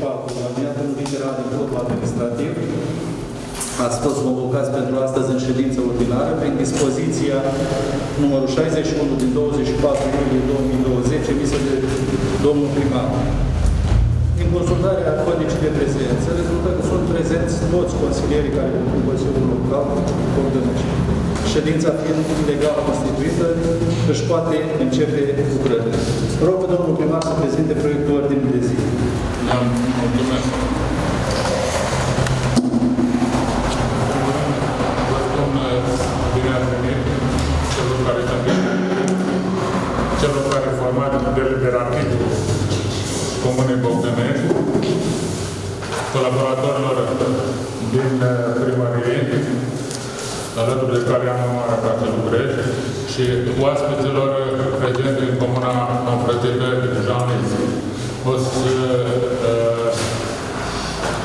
24, alineatul literal din codul administrativ, ați fost convocați pentru astăzi în ședință ordinară prin dispoziția numărul 61 din 24 iulie 2020 emisă de domnul primar. Din consultarea codicii de prezență, rezultă că sunt prezenți toți consilierii care compun Consiliul Local Cordănești. Ședința fiind legal constituită, își poate începe lucrările. Rog pe domnul primar să prezinte proiectul ordinii de zi. Da, mulțumesc. Vă spun bine ați venit celor care sunt celor care formați deliberativul Comunei Bogdănești, colaboratorilor din primărie, alături de care am onoarea ca să lucrez, și oaspeților prezenți în Comuna Înfrățită Janlis. O să uh,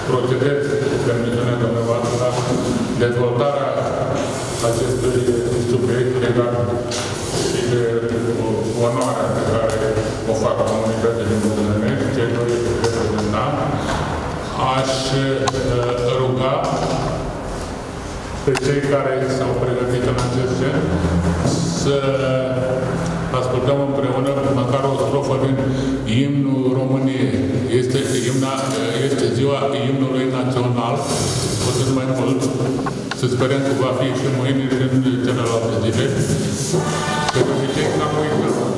procedez cu permisiunea dumneavoastră la dezvoltarea acestui subiect legat și de onoarea pe care o fac comunității din Bogdănești, cei doi reprezentanți. Aș uh, ruga pe cei care s-au pregătit în acest sens să ascultăm împreună măcar o strofă din imnul României. Este, imna, este ziua imnului național, o să mai mult, să sperăm că va fi și mâine și în celelalte zile. Că de obicei n-am uitat.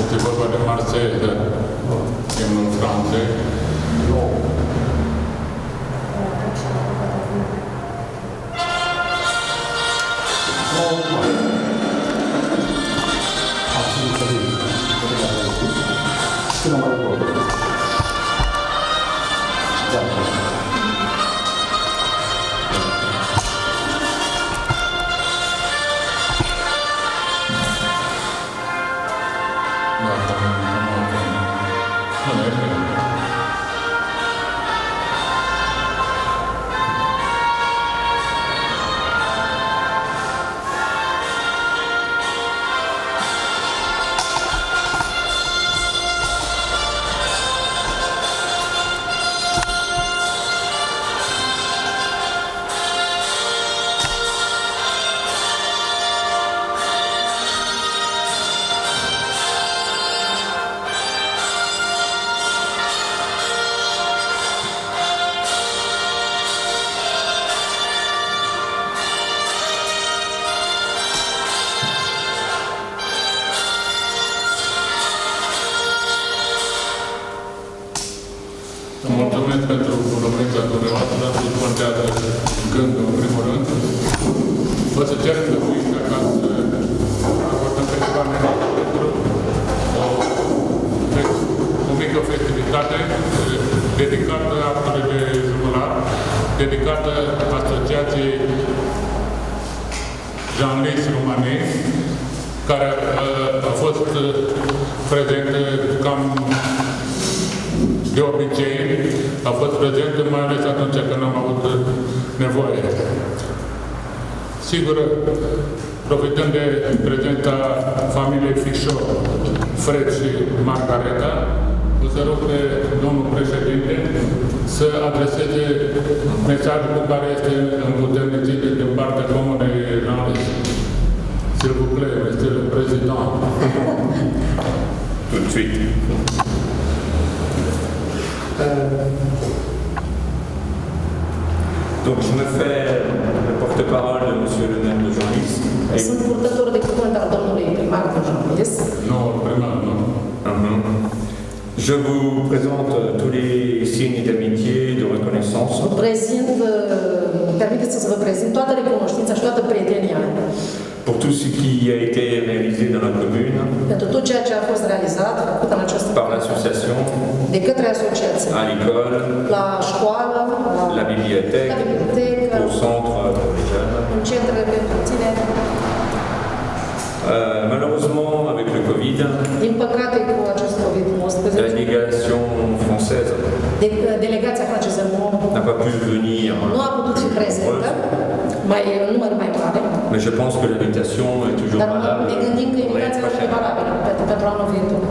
Este vorba de Marseille, imnul Franței. Da, da, da, Donc je me fais le porte-parole de monsieur le maire de Genlis. Et- Sunt purtător de cuvânt al domnului primar Jean-Louis. Nu, primar, nu. Mhm. Je vous présente tous les signes d'amitié, de reconnaissance Vă prezint, permiteți să vă prezint toată recunoștința și toată prietenia pour tout ce qui a été réalisé dans la commune pentru tot ceea ce a fost realizat, făcut în această par l'association, de către asociație. à l'école, La școală, la, la bibliothèque, la au centre pour les jeunes. în centrele pentru tineri. Euh, malheureusement, avec le Covid, Din păcate, cu acest la COVID-19, délégation française de, delegația franceză nu, n'a pas pu venir. nu a putut fi prezentă, mai, în număr mai mare, Mais je pense que l'invitation est toujours dar valable ne gândim că pour l'année invitația va fi prochaine. valabilă pentru, pentru anul viitor.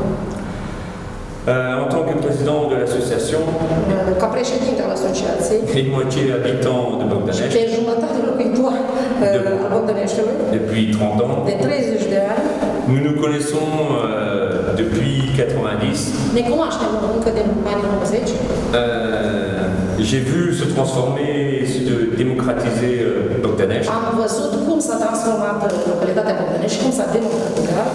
Euh, en tant que président de l'association Ca președinte al asociației et moitié habitant de pe jumătate locuitor uh, al depuis 30 ans, de 30 de ani, nous nous connaissons euh, depuis 90. ne cunoaștem încă de anii 90. Euh, J'ai vu se transformer, se de- démocratiser euh, Bogdanech. Am văzut cum s-a transformat localitatea Bogdănești și cum s-a democratizat.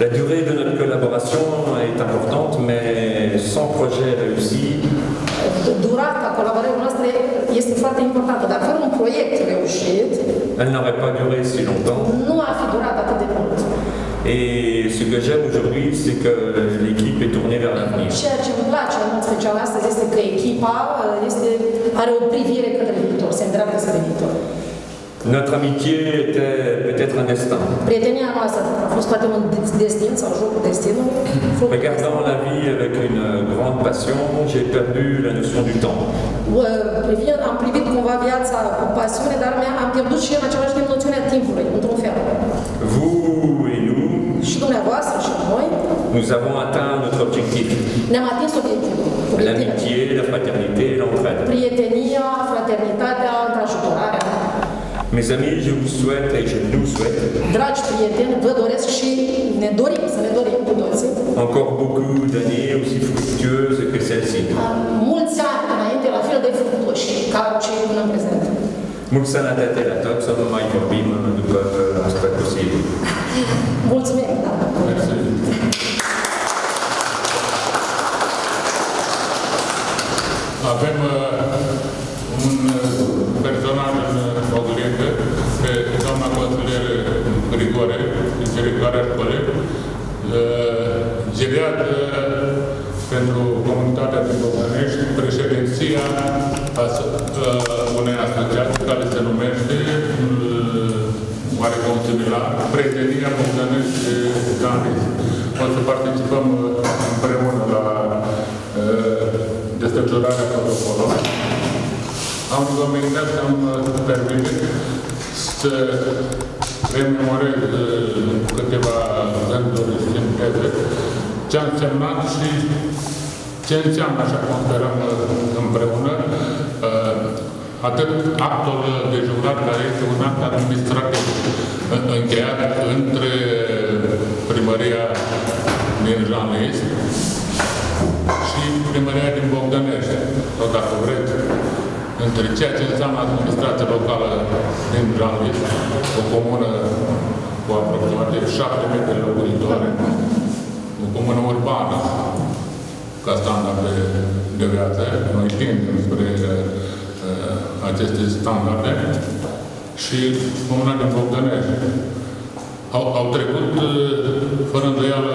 La durée de notre collaboration est importante, mais sans projet réussi, Durata colaborării noastre este foarte importantă, dar fără un proiect reușit, elle n'aurait pas duré si longtemps. nu ar fi durat atât de mult. Et ce que j'aime aujourd'hui, c'est que l'équipe est tournée vers l'avenir. Ceea ce îmi place în special astăzi este că echipa este, are o privire către viitor, se îndreaptă spre viitor. Notre amitié était peut-être un destin. Prietenia noastră a fost poate un destin sau jocul destinului. fructul Regardant la vie avec une grande passion, j'ai perdu la notion du temps. Privind, am privit cumva viața cu pasiune, dar mi- am pierdut și în același timp noțiunea timpului, într-un fel. Vous et nous, Și dumneavoastră și noi nous avons atteint notre objectif. ne-am atins obiectivul. obiectivele. L'amitié, la fraternité et l'entraide. Prietenia. Mes amis, je vous souhaite et je nous souhaite Dragi prieteni, vă doresc și ne dorim, să ne dorim cu toții, encore beaucoup d'années aussi fructueuses que celle-ci. uh, mulți ani înainte, la fel de fructuoși ca cei până în prezent. Mult sănătate la toți, să vă mai vorbim după asta posibil. Mulțumim! Da. Mersi. Avem uh, un uh, personaj în uh, oglindă, pe doamna consilier Grigore, din directoarea școlii, uh, geriat uh, pentru comunitatea din Bogdanești, președinția as- uh, unei asociații care se numește uh, oarecum similar, Prietenia Bogdanești Ganis. O să participăm uh, împreună la uh, desfășurarea protocolului. Am rugămintea să îmi permite să rememorez uh, câteva gânduri sinteze ce a însemnat și ce înseamnă, așa cum sperăm uh, împreună, uh, atât actul de jurat, care este un act administrativ uh, încheiat între primăria din Janlis și primăria din Bogdanești, sau dacă vreți, între ceea ce înseamnă administrația locală din Janlis, o comună cu aproximativ 7.000 de locuitori, o comună urbană, ca standarde de viață. Noi tindem spre uh, aceste standarde și comuna din Bogdănești. Au, au trecut, uh, fără îndoială,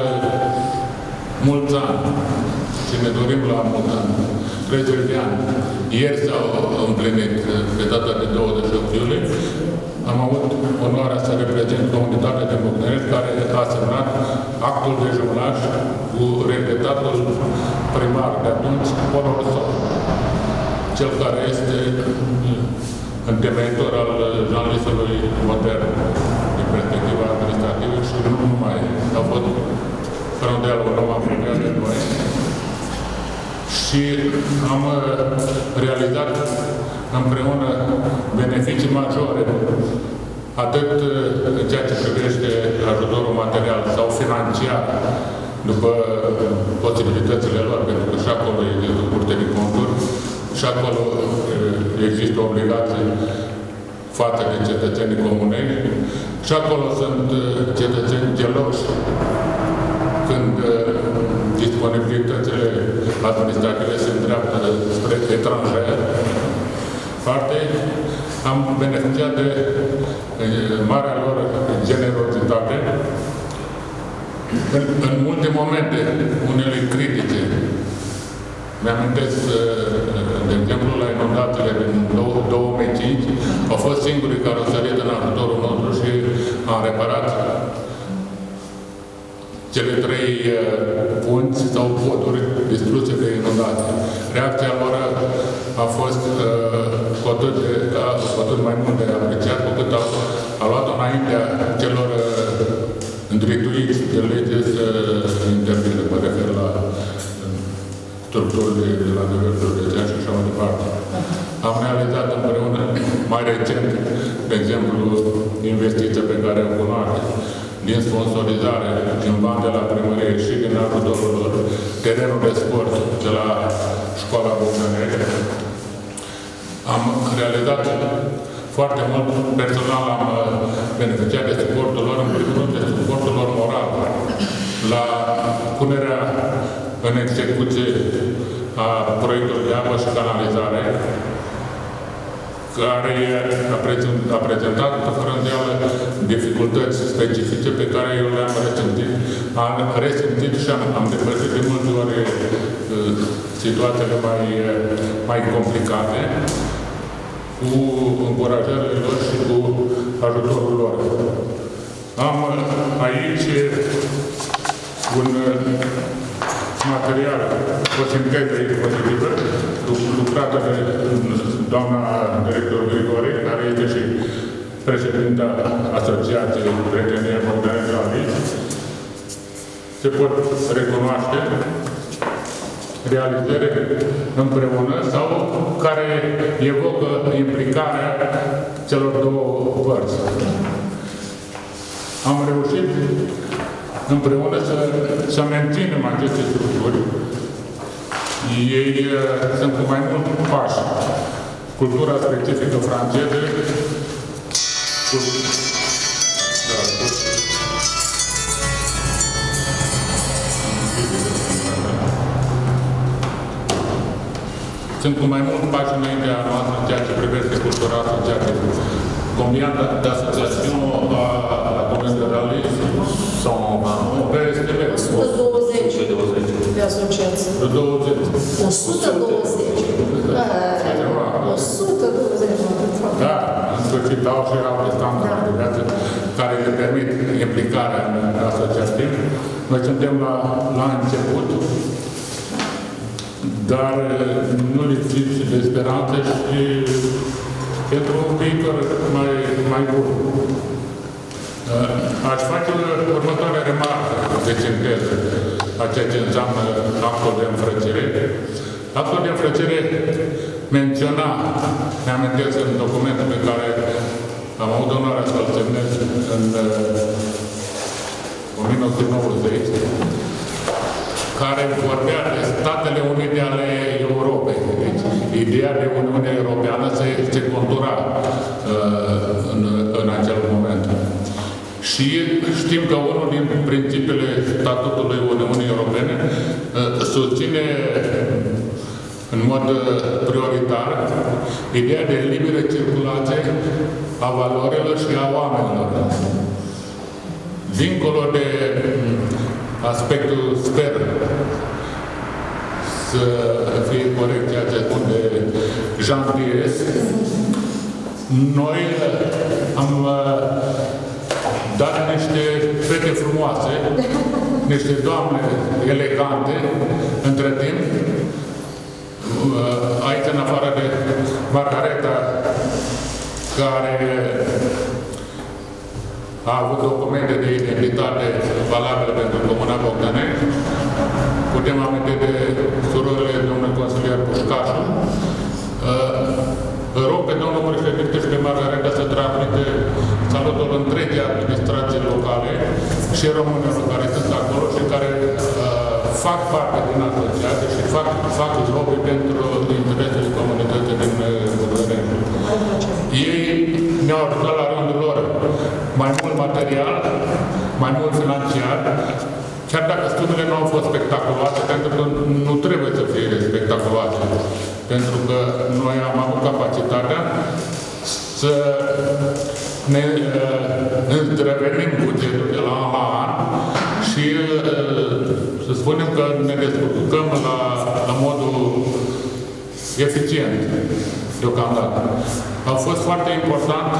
mulți ani și ne dorim la mulți ani, 30 de ani. Ieri s-au împlinit pe data de 28 iulie. Am avut onoarea să reprezint comunitatea de București care a semnat actul de jurnaj cu regretatul primar de atunci, Ponoroso, cel care este întemeitor al jurnalistului modern din perspectiva administrativă și nu numai. A fost fără îndoială un om apropiat de noi și am uh, realizat împreună beneficii majore, atât uh, în ceea ce privește ajutorul material sau financiar, după posibilitățile lor, pentru că și acolo există curte de conturi, și acolo uh, există obligații față de cetățenii comune, și acolo sunt cetățeni geloși când disponibilitățile administrative se îndreaptă spre etranger, parte, am beneficiat de marea lor generozitate în, în multe momente, unele critice. Mi-amintesc, de exemplu, la inundațiile din 2005, au fost singurii care au sărit în ajutorul nostru și am reparat cele trei uh, punți sau poduri distruse de inundații. Reacția lor a fost uh, cu atât, de, cu atât mai mult de apreciat, cu cât au, au luat-o înaintea celor uh, îndrituiți de lege să intervină. Mă refer la structurile de la nivelul județean și așa mai departe. Am realizat împreună, mai recent, de exemplu, investiția pe care o cunoaște, din sponsorizare, din bani de la primărie și din ajutorul lor, terenul de sport de la școala Bogdanești. Am realizat foarte mult, personal am uh, beneficiat de suportul lor, în primul rând de suportul lor moral, la punerea în execuție a proiectului de apă și canalizare, care a prezentat, fără îndoială, dificultăți specifice pe care eu le-am resimțit. Am resimțit și am, am depășit de multe ori uh, situațiile mai, mai complicate cu încurajările lor și cu ajutorul lor. Am aici un material, o sinteză pozitivă, lucrată de doamna director Grigore, care este și președinta Asociației Prietenia Bogdan Joanic, se pot recunoaște realizări împreună sau care evocă implicarea celor două părți. Am reușit împreună să, să menținem aceste structuri. Ei uh, sunt cu mai mult pași. Cultura specifică franceză, cu, da, cu, sunt cu mai mult pași înaintea noastră în ceea ce privește cultura asociativă. Combien d'associations à la commune de Raleigh 120 Peste 120 de asociații. 20. 120. Da, 120. Da, în sfârșit au și alte standarde de viață care le permit implicarea în asociativ. Noi suntem la, la început, dar nu lipsiți de speranță și pentru un viitor mai, mai bun. Aș face următoarea remarcă de sinteză a ceea ce înseamnă actul de înfrățire. Actul de înfrățire menționa, ne amintesc în documentul pe care am avut onoarea să-l semnez în 1990, uh, care vorbea de Statele Unite ale Europei. Deci, ideea de Uniune Europeană se, se contura uh, în, în acel moment. Și știm că unul din principiile statutului Uniunii Europene uh, susține în mod prioritar ideea de liberă circulație a valorilor și a oamenilor. Dincolo de aspectul, sper, să fie corect ceea ce spun de Jean Pies, noi am uh, dat niște fete frumoase, niște doamne elegante, între timp, uh, aici în afară de Margareta, care a avut documente de identitate valabile pentru Comuna Bogdanești. Putem aminti de surorile domnului consilier Pușcașu. Uh, rog pe domnul președinte și pe Margareta să transmite salutul întregii administrații locale și românilor care sunt acolo și care uh, fac parte din asociație și fac, fac lobby pentru interesele comunității din București. Ei ne-au ajutat la rândul lor mai mult material, mai mult financiar, chiar dacă studiile nu au fost spectaculoase, pentru că nu trebuie să fie spectaculoase, pentru că noi am avut capacitatea să ne uh, revenim bugetul de la an la an și uh, să spunem că ne descurcăm la, la modul eficient deocamdată. A fost foarte important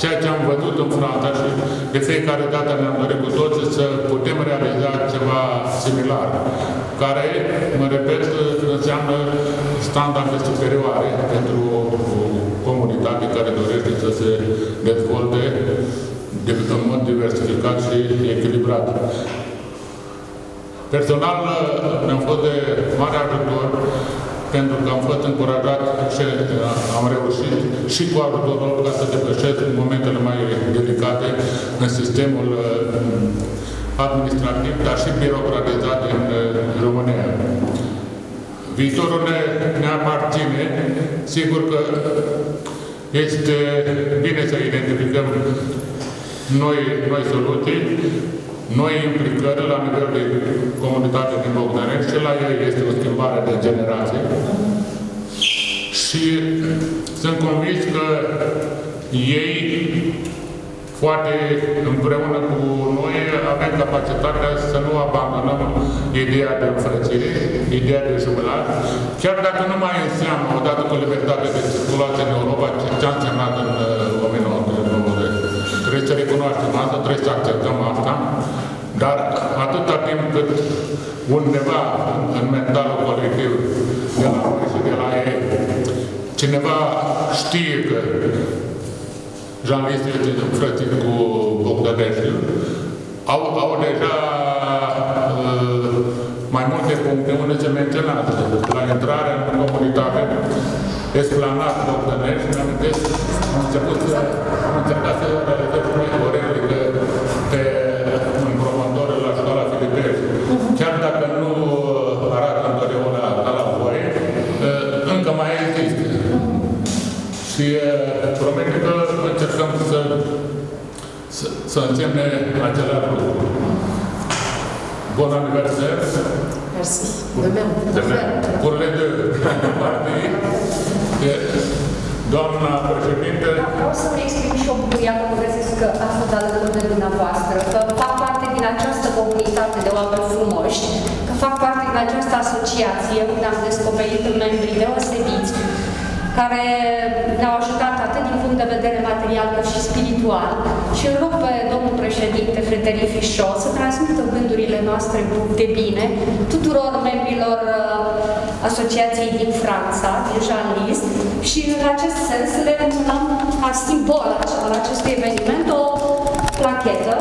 ceea ce am văzut în Franța și de fiecare dată ne-am dorit cu toții să putem realiza ceva similar, care, mă repet, înseamnă standarde superioare pentru o comunitate care dorește să se dezvolte în mod diversificat și echilibrat. Personal, mi-am fost de mare ajutor pentru că am fost încurajat și am reușit și cu ajutorul ca să depășesc momentele mai delicate în sistemul uh, administrativ, dar și birocratizat în România. Viitorul ne, ne aparține. Sigur că este bine să identificăm noi, noi soluții, noi implicări la nivel de comunitate din Bogdanești și la ei este o schimbare de generație. Și sunt convins că ei, poate împreună cu noi, avem capacitatea să nu abandonăm ideea de înfrățire, ideea de jubilat, chiar dacă nu mai înseamnă, odată cu libertatea de circulație în Europa, ce a însemnat în 1990. Uh, trebuie să recunoaștem asta, trebuie să acceptăm asta, dar atâta timp cât undeva în mentalul colectiv de la noi și de la ei, cineva știe că Jean-Lis este frățit cu Bogdanescu, au, au deja uh, mai multe puncte unde se menționează. La intrarea în comunitate, esplanat Bogdanescu, mi-am am început să, am încercat să realizez o replică pe chiar dacă nu arată întotdeauna ca la voi, încă mai există. Și promit că încercăm să, să, să însemne același lucru. Bun aniversar! Merci. De même. De même. Pour les deux parties. Doamna președinte. Vreau să-mi exprim și o bucuria că mă găsesc astăzi alături de dumneavoastră, că fac parte din această comunitate de oameni frumoși, că fac parte din această asociație unde am descoperit membrii deosebiți, care ne-au ajutat atât din punct de vedere material cât și spiritual. Și îl rog pe domnul președinte Frederic Fișot să transmită gândurile noastre de bine tuturor membrilor uh, asociației din Franța, din Jean List, și în acest sens le încunăm ca simbol al acestui eveniment o plachetă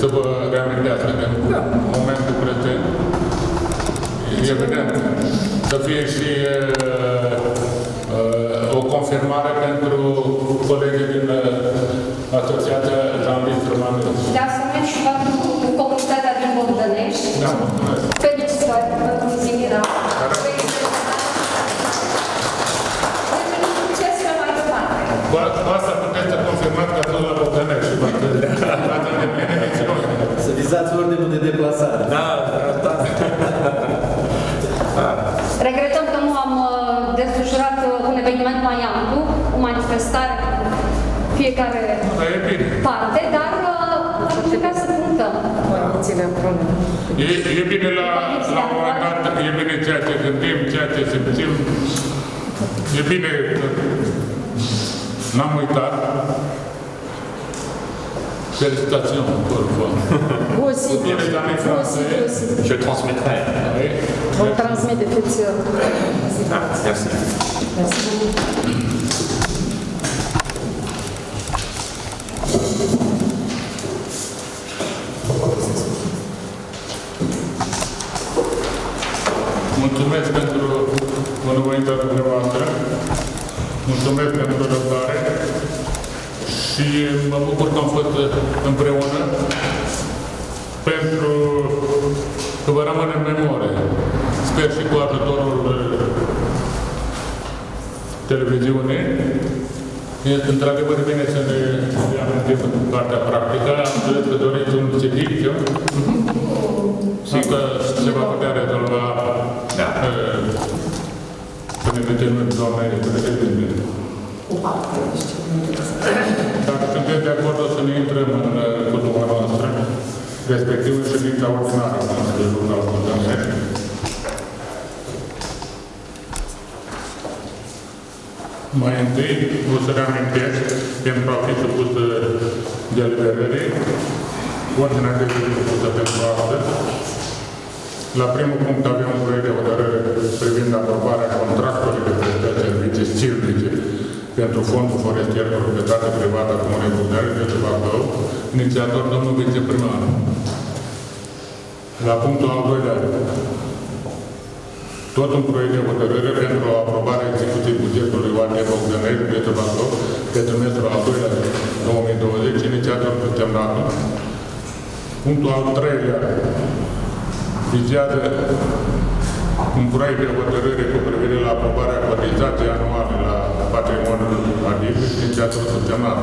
să vă reamintească în da. momentul prezent. Evident, să fie și uh, uh, o confirmare pentru colegii din uh, Asociația Jean-Louis Romanescu. De asemenea și pentru fiecare e bine. parte, dar uh, am încercat să punctăm. Condițiile aprobate. E, e bine la, la dat, e bine ceea ce gândim, ceea ce simțim. E bine că n-am uitat. Félicitations encore une fois. Vous aussi. Vous aussi. Je transmettrai. Oui. On transmet des. Ah, merci. Merci beaucoup. Și mă bucur că am fost împreună pentru că vă rămâne în memorie. Sper și cu ajutorul uh, televiziunii. Este într-adevăr bine să ne amintim partea practică. Am înțeles că doriți un serviciu și că se va putea rezolva Da. uh, să ne determinăm doamne să ne determinăm. Dacă respectiv în ședința ordinară a Consiliului Local Bogdanești. Mai întâi, o să reamintesc, pentru a fi supus uh, deliberării, ordinea de zi supusă pentru astăzi. La primul punct avem un proiect de hotărâre privind aprobarea contractului de prestări servicii silvice pentru Fondul Forestier de Proprietate Privată a Comunei Bogdane de Bacău, inițiator domnul viceprimar. La punctul al doilea, tot un proiect de hotărâre pentru aprobarea execuției bugetului OAD Bogdanești de Bacău pe trimestrul al doilea 2020, inițiator semnatul. Punctul al treilea, vizează un proiect de hotărâre cu privire la aprobarea cotizației anuale la patrimoniul adiv, inițiatul subsemnat.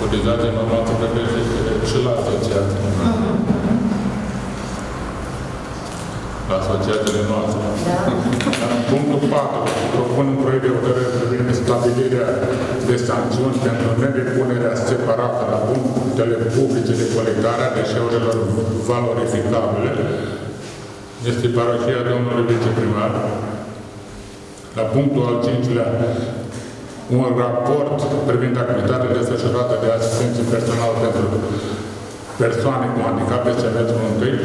Cotizația normală se plătește și la asociație. La asociațiile noastre. Punctul 4. Propun un proiect de hotărâre privind stabilirea de sancțiuni pentru nedepunerea separată la punctele publice de colectare a deșeurilor valorificabile. Este parohia domnului viceprimar. La punctul al cincilea, un raport privind activitatea desfășurată de asistență personal pentru persoane cu handicape semestrul întâi,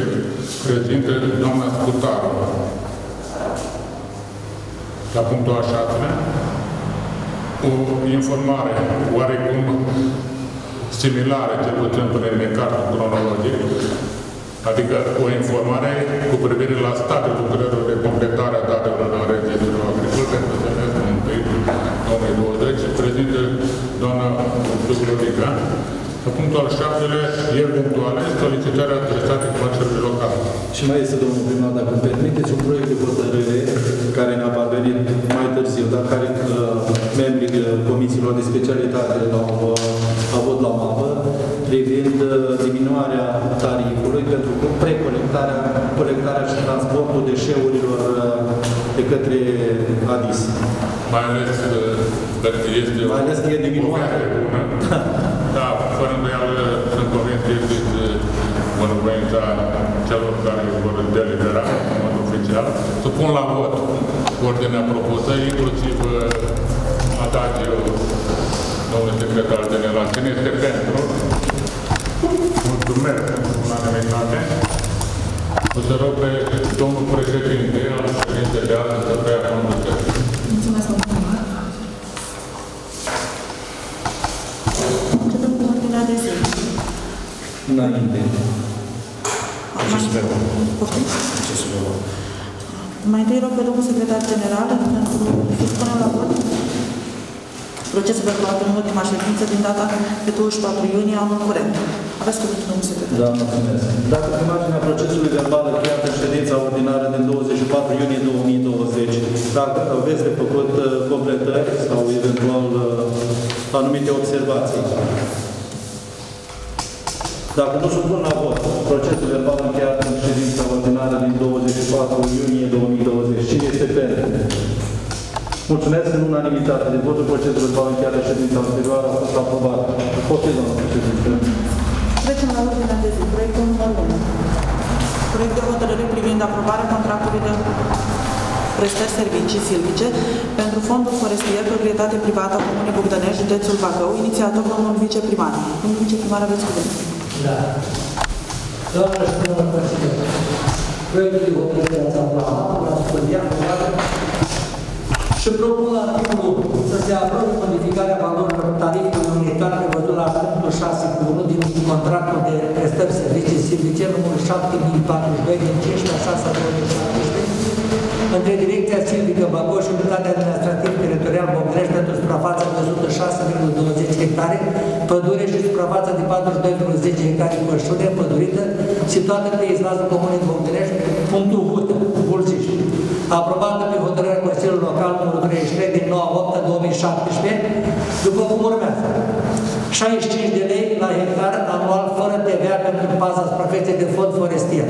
prezintă doamna Scutaru. La punctul a șaselea, o informare oarecum similară, cel puțin până în cartul cronologic, adică o informare cu privire la stadiul lucrărilor de completare a datelor în registrul agricol pentru semestrul întâi 2020, prezintă doamna Sugrodica. La punctul al șaptelea, eventuale solicitări adresate Consiliului Local. Și mai este, domnul primar, dacă îmi permiteți, un proiect de hotărâre care ne-a parvenit mai târziu, dar care uh, membrii uh, comisiilor de specialitate l-au uh, avut la mapă, privind uh, diminuarea tarifului pentru precolectarea colectarea și transportul deșeurilor uh, de către ADIS. Mai ales uh, dacă este Mai ales că e diminuare. o veste bună. Da, fără îndoială sunt convins că este bunăvoința celor care vor delibera în mod oficial. Să pun la vot ordinea propusă, inclusiv uh, adagiul domnului secretar general. Cine este pentru? Mulțumesc pentru unanimitate. O să rog pe domnul președinte al ședinței de astăzi să preia conducerea. Mulțumesc, domnul primar. Începem cu ordinea de zi. Înainte. Poftim? Mai întâi rog pe domnul secretar general pentru să spunem la vot. procesul verbal din ultima ședință din data de 24 iunie anul curent. Aveți cuvântul, domnul secretar. Da, mulțumesc. Dacă pe marginea procesului verbal încheiat în ședința ordinară din 24 iunie 2020, dacă aveți de făcut uh, completări sau eventual uh, anumite observații. Dacă nu supun la vot procesul verbal încheiat în ședința ordinară din 24 iunie 2020, cine este pentru? Mulțumesc în unanimitate de votul procesul verbal încheiat în ședința anterioară a fost aprobat. Poftim, domnul președinte. Trecem la ordinea de zi. Proiectul numărul 1. Proiect de hotărâre privind aprobarea contractului de prestări servicii silvice pentru fondul forestier proprietate privată a Comunei Bogdănești, județul Bacău, inițiator domnul viceprimar. Domnul viceprimar, aveți cuvântul. Da. Doamnă și domnul consilier, proiectul de hotărâre ați aprobat, l-ați studiat, și propun la articolul 1 să se aprobe modificarea valorilor tarifului unitar prevăzut la articolul 6 cu 1 din contractul de prestări servicii silvice numărul 7042 din 15 a 6 a 2017 între Direcția Silvică Bacău și Unitatea Administrativ Teritorial Bognești pentru suprafața de 106,20 hectare, pădure și suprafața de 42,10 hectare pășune pădurită, situată pe izlazul Comunei Bognești, punctul Hută, Bulciș aprobată pe hotărârea Consiliului Local numărul 33 din 9 8 2017, după cum urmează. 65 de lei la hectar anual fără TVA pentru paza suprafeței de fond forestier.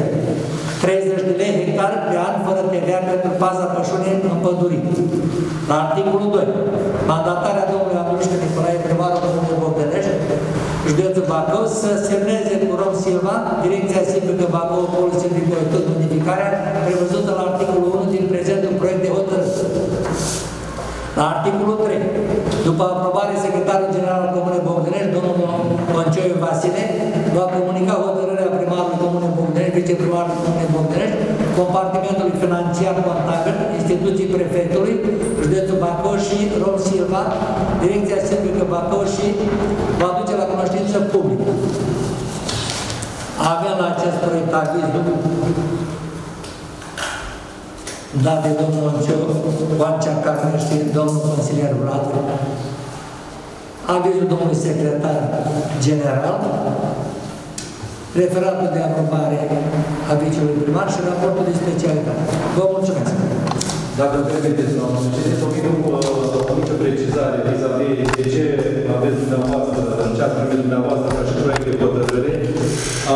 30 de lei hectar pe an fără TVA pentru paza pășunii împădurit. La articolul 2, mandatarea domnului Andrușcă Nicolae, primarul Comunei Bogdănești, județul Bacău, să semneze cu Rom Silva, Direcția Silvică Bacău, Polul Silvic tot modificarea prevăzută la articolul 1 din prezentul proiect de hotărâre. La articolul 3, după aprobare, secretarul general al Comunei Bogdănești, domnul Moncioiu Vasile, va comunica hotărârea primarului Comunei Bogdănești, viceprimarului Comunei Bogdănești, compartimentului financiar contabil, instituții prefectului, județul Bacău și Rom Silva, Direcția Silvică Bacău și va duce la cunoștință publică. Avem la acest proiect aviz dat de domnul Oancea Carne și domnul consilier Vlad, avizul domnului secretar general, referatul de aprobare a viciului primar și raportul de specialitate. Vă mulțumesc! Dacă îmi permiteți, doamnă președinte, o mică, o mică precizare vis-a-vis de ce aveți dumneavoastră, în ce ați primit dumneavoastră ca și proiect de hotărâre.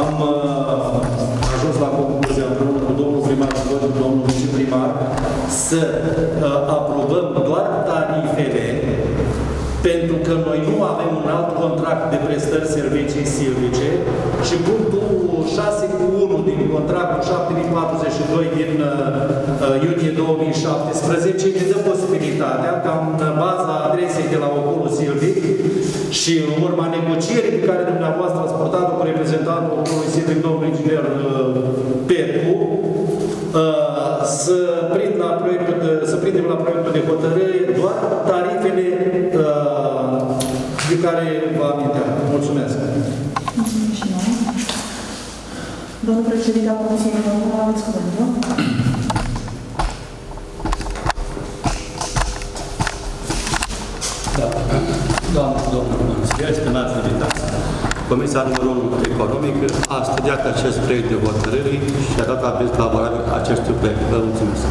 Am uh, ajuns la concluzia împreună cu domnul primar și domnul viceprimar să uh, aprobăm doar tarifele pentru că noi nu avem un alt contract de prestări servicii silvice și punctul 6 cu 1 din contractul 7042 din uh, iunie 2017 ne dă posibilitatea ca în baza adresei de la Ocolul Silvic și în urma negocierii pe care dumneavoastră ați purtat cu reprezentantul Ocolului Silvic, domnul inginer uh, Petru, uh, să, prind la proiectul de, să prindem la proiectul de hotărâre doar tarifele uh, de care vă aminteam. Mulțumesc. Mulțumim și noi. Domnul președinte al Comisiei Europene, aveți cuvântul. Da. Doamne și domnul consilier, stimați invitați, Comisia numărul 1 economic a studiat acest proiect de hotărâre și a dat aviz favorabil acestui proiect. Vă mulțumesc.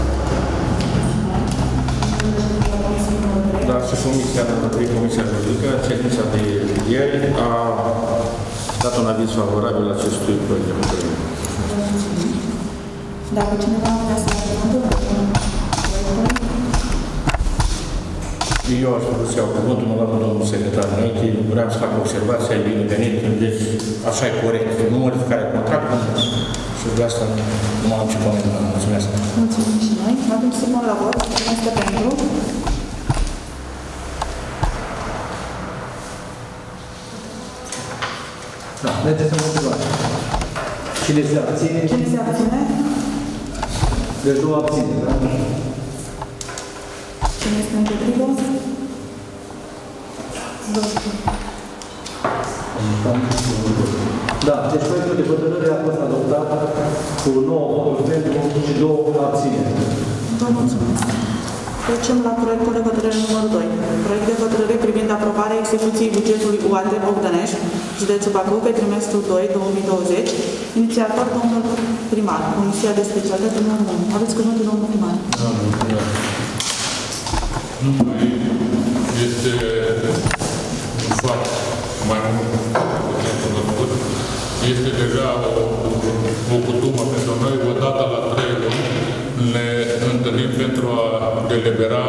Dar și Comisia numărul 3, Comisia Juridică, în ședința de ieri, a dat un aviz favorabil acestui proiect de hotărâre. Dacă cineva vrea să ia cuvântul, proiectul, Eu aș vrea să iau cuvântul, mă cu domnul secretar Nechi, vreau să fac observația, e binevenit, deci așa e corect, nu modificarea contractului și de asta nu, nu am ce comenta. Mulțumesc. mulțumim și noi. Atunci supun la vot. Cine este pentru? Da, mergeți în motivare. Cine se abține? Cine se abține? Deci două abține, da? Cine este împotrivă? Da, deci proiectul de hotărâre a fost adoptat cu 9 voturi pentru și 2 abțineri. Vă mulțumesc. Trecem la proiectul de hotărâre numărul 2. Proiect de hotărâre privind aprobarea execuției bugetului UAT Bogdăneș, județul Bacău, pe trimestrul 2 2020, inițiator domnul primar, Comisia de Specialitate numărul 1. Aveți cuvântul, domnul primar. Da, mulțumesc. Nu mai este un fapt mai mult putem cunoscut. Este deja o, o cutumă pentru noi, o dată la trei luni ne întâlnim pentru a delibera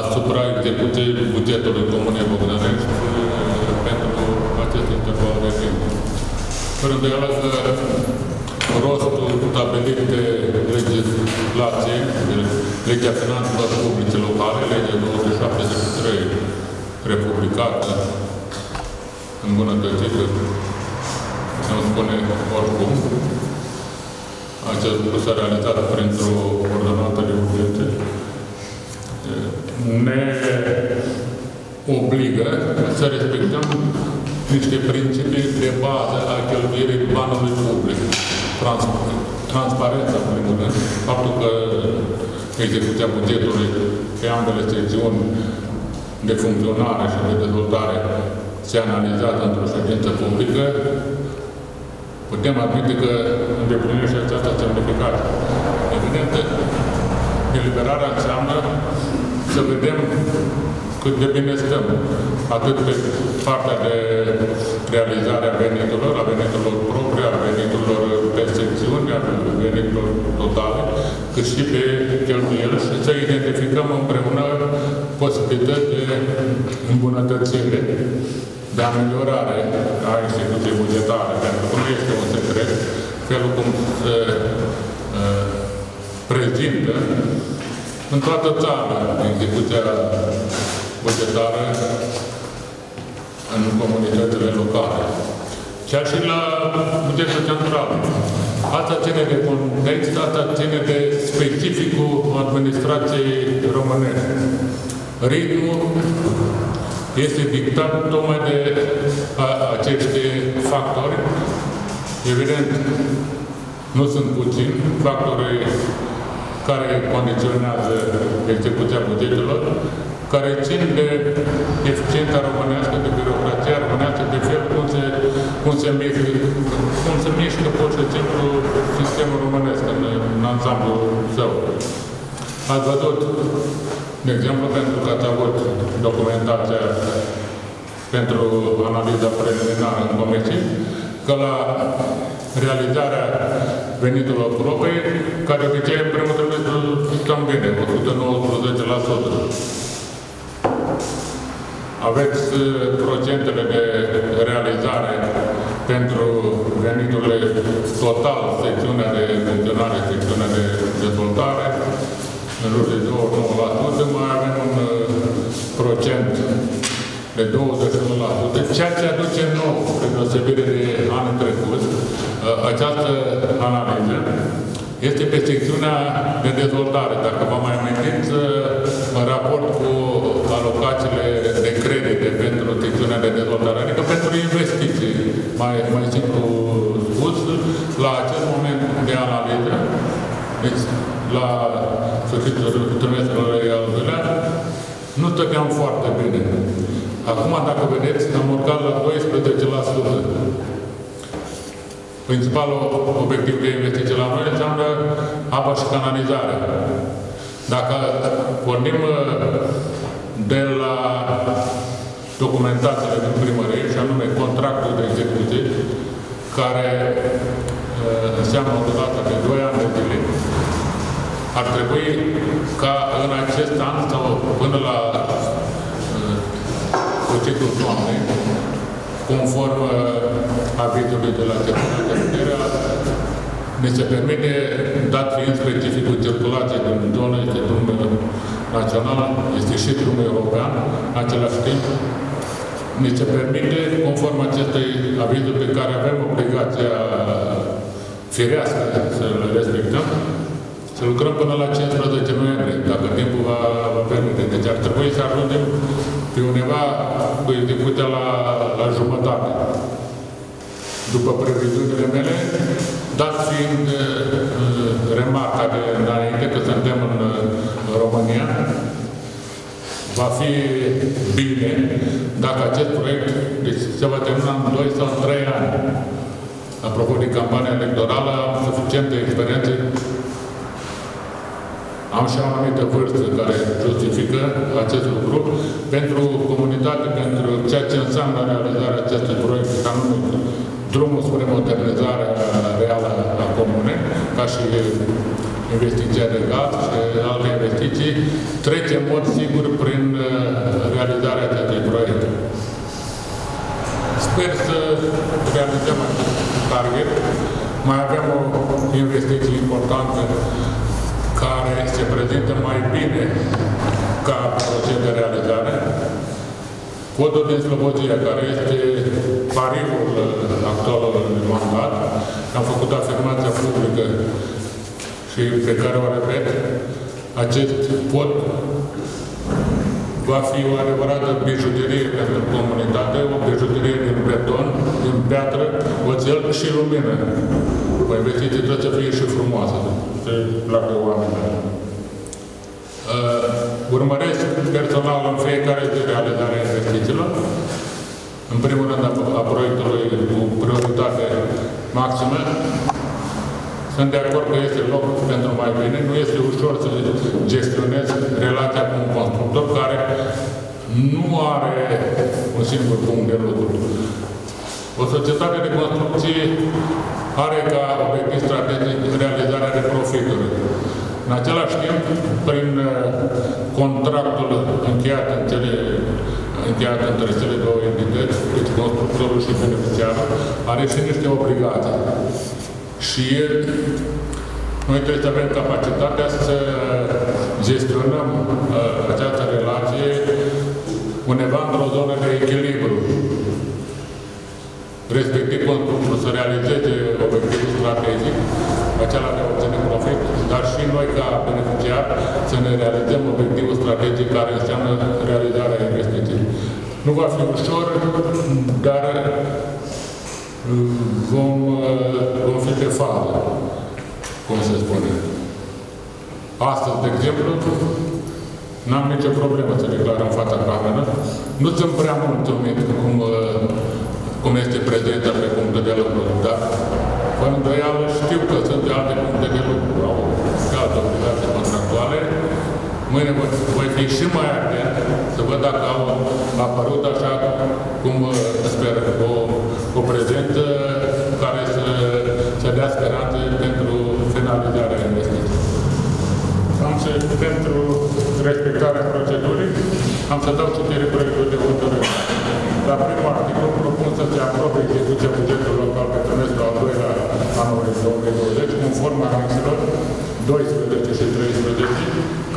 asupra execuției bugetului Comunei Bogdanești pentru acest interval de timp. Fără îndoială că rostul stabilit de legislație, de legea finanțelor publice locale, legea 273 republicată, îmbunătățită, nu spune oricum. Acest lucru s-a realizat printr-o ordonanță de urgențe. Ne obligă să respectăm niște principii de bază a cheltuirii banului public. Trans transparența, în primul rând, faptul că execuția bugetului pe ambele secțiuni de funcționare și de dezvoltare se analizează într-o ședință publică, putem admite că îndeplinește această semnificație. Evident, eliberarea înseamnă să vedem cât de bine stăm, atât pe partea de realizare a veniturilor, a veniturilor proprii, a veniturilor pe secțiuni, a veniturilor totale, cât și pe cheltuieli și să identificăm împreună posibilități de îmbunătățire, de ameliorare a instituției bugetare, pentru că nu este un secret felul cum se uh, prezintă în toată țara execuția bugetară în comunitățile locale. Chiar și la bugetul central. Asta ține de context, asta ține de specificul administrației românești. Ritmul este dictat tocmai de a, acești factori. Evident, nu sunt puțini factorii care condiționează execuția bugetelor, care țin de eficiența românească, de birocrația românească, de fel cum se, cum se, mișcă, cum se mișcă pur și simplu sistemul românesc în, în ansamblu său. Ați văzut, de exemplu, pentru că ați avut documentația pentru analiza preliminară în comisie, că la realizarea veniturilor proprii, care de obicei în primul trimestru stăm bine, 119%. Aveți uh, procentele de realizare pentru veniturile total, secțiunea de funcționare, secțiunea de dezvoltare, în jur de 29%, mai avem un uh, procent de 21%, ceea ce aduce nou, pe deosebire de anul trecut, uh, această analiză este pe secțiunea de dezvoltare. Dacă vă mai amintiți, în raport cu alocațiile de credite pentru secțiunea de dezvoltare, adică pentru investiții, mai, mai simplu spus, la acest moment de analiză, deci la sfârșitul trimestrului al doilea, nu stăteam foarte bine. Acum, dacă vedeți, am urcat la 12%. Principalul obiectiv de investiție la noi înseamnă apa și canalizare. Dacă pornim uh, de la documentațiile din primărie, și anume contractul de execuție, care uh, înseamnă o durată de 2 ani de zile, ar trebui ca în acest an sau până la uh, sfârșitul toamnei, conform uh, avizului de la Tribunalul de ne se permite, dat fiind specificul circulației din zonă, este drumul național, este și drumul european, în același timp, ne se permite, conform acestei avizuri pe care avem obligația firească să le respectăm, să lucrăm până la 15 noiembrie, dacă timpul va, va permite. Deci ar trebui să ajungem pe undeva cu execuția la, la jumătate. După previziunile mele, dat fiind uh, remarca de înainte că suntem în uh, România. Va fi bine dacă acest proiect deci, se va termina în 2 sau în 3 ani. Apropo de campania electorală, am suficiente experiențe am și o anumită vârstă care justifică acest lucru pentru comunitate, pentru ceea ce înseamnă realizarea acestui proiect, ca anume drumul spre modernizarea reală a comunei, ca și investiția de gaz și alte investiții, trece în mod sigur prin uh, realizarea acestui proiect. Sper să realizăm acest target. Mai avem o investiție importantă care se prezintă mai bine ca procent de realizare. Podul din Slobozia, care este pariul actualului mandat, am făcut afirmația publică și pe care o repet, acest pod va fi o adevărată bijuterie pentru comunitate, o bijuterie din beton, din piatră, oțel și lumină. O investiție trebuie să fie și frumoasă, să placă oamenilor. Uh, urmăresc personal în fiecare zi realizarea investițiilor. În primul rând a proiectului cu prioritate maximă. Sunt de acord că este loc pentru mai bine. Nu este ușor să gestionezi relația cu un constructor care nu are un singur punct de lucru. O societate de construcție are ca obiectiv strategic realizarea de profituri. În același timp, prin uh, contractul încheiat, în cele, încheiat între cele două entități, deci constructorul și beneficiarul, are și niște obligații. Și noi trebuie să avem capacitatea să gestionăm uh, această relație undeva într-o zonă de echilibru respectiv constructul să realizeze obiectivul strategic, acela de a obține profit, dar și noi ca beneficiar să ne realizăm obiectivul strategic care înseamnă realizarea investiției. Nu va fi ușor, dar vom, vom fi pe fază, cum se spune. Astăzi, de exemplu, n-am nicio problemă să declar în fața cameră. Nu sunt prea mulțumit cum cum este prezența pe puncte de lucru. Dar, fără îndoială, știu că sunt alte puncte de lucru, au și alte obligații contractuale. Mâine voi fi și mai atent să văd dacă au apărut așa cum sper o, o prezență care să, să dea speranțe pentru finalizarea investiției. Am să, pentru respectarea procedurii, am să dau citire proiectului de hotărâre. La primul articol propun să se aprobe execuția bugetului local pe trimestrul al doilea anului 2020, conform anexelor 12 și 13,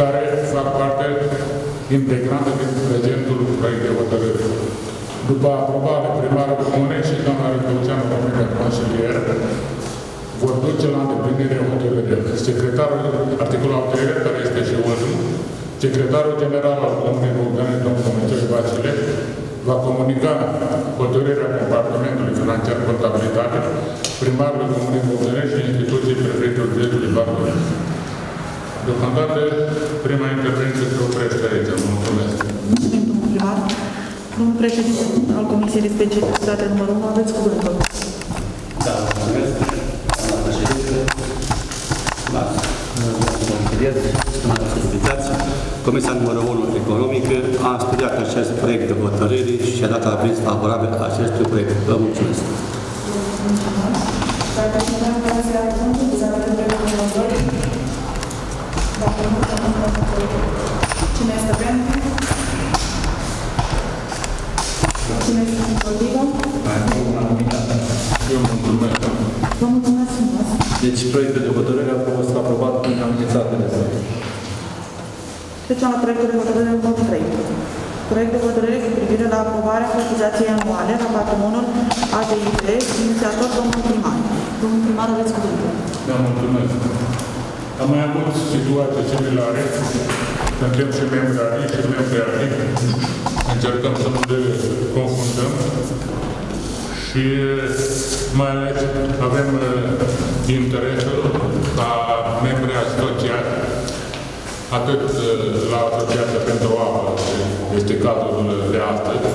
care fac parte integrantă din prezentul proiect de hotărâre. După aprobare, primarul comunei și doamna Răcăuțeanu România consilier vor duce la îndeplinire hotărârea. Secretarul, articolul anterior, care este și ultimul, secretarul general al Comunei Bulgare, domnul Dumnezeu Vasile, va comunica hotărârea Compartimentului Financiar Contabilitate primarului Comunei Bogdănești și instituției prefectului județului Bacău. Deocamdată, prima intervenție se oprește aici. Mulțumesc. Mulțumim, domnul primar. Domnul președinte al Comisiei de Specialitate numărul 1, aveți cuvântul. Da, mulțumesc. Doamna președinte, stimați invitați, Comisia numărul 1 economică a studiat acest proiect de hotărâri și a dat aviz favorabil acestui proiect. Vă mulțumesc. Cine este pentru? Cine este împotrivă? Eu mulțumesc. Vă mulțumesc frumos. Deci proiectul de hotărâre a fost aprobat în unanimitate de vot. Trecem la proiectul de hotărâre numărul 3. Proiect de hotărâre cu privire la aprobarea cotizației anuale la patrimoniul ADIB, inițiator domnul primar. Domnul primar, aveți cuvântul. Da, mulțumesc. Am mai avut situații similare. Suntem și membri ARI și membri ARI. Încercăm să nu le confundăm. Și mai ales avem uh, interesul ca membri asociați atât uh, la Asociația pentru Apă, este cazul de astăzi,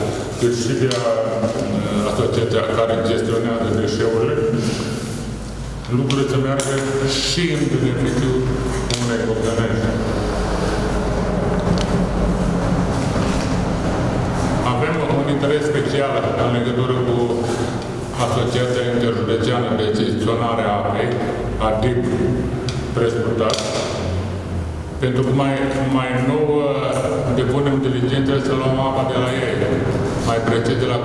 cât și de uh, asociația care gestionează deșeurile, lucrurile să meargă și în beneficiul unei Bogdanești. Avem un interes special în legătură cu Asociația Interjudețeană de Gestionare a Apei, ADIP, prescurtat, pentru că mai, mai nou depunem diligență să luăm apa de la ei, mai precis de la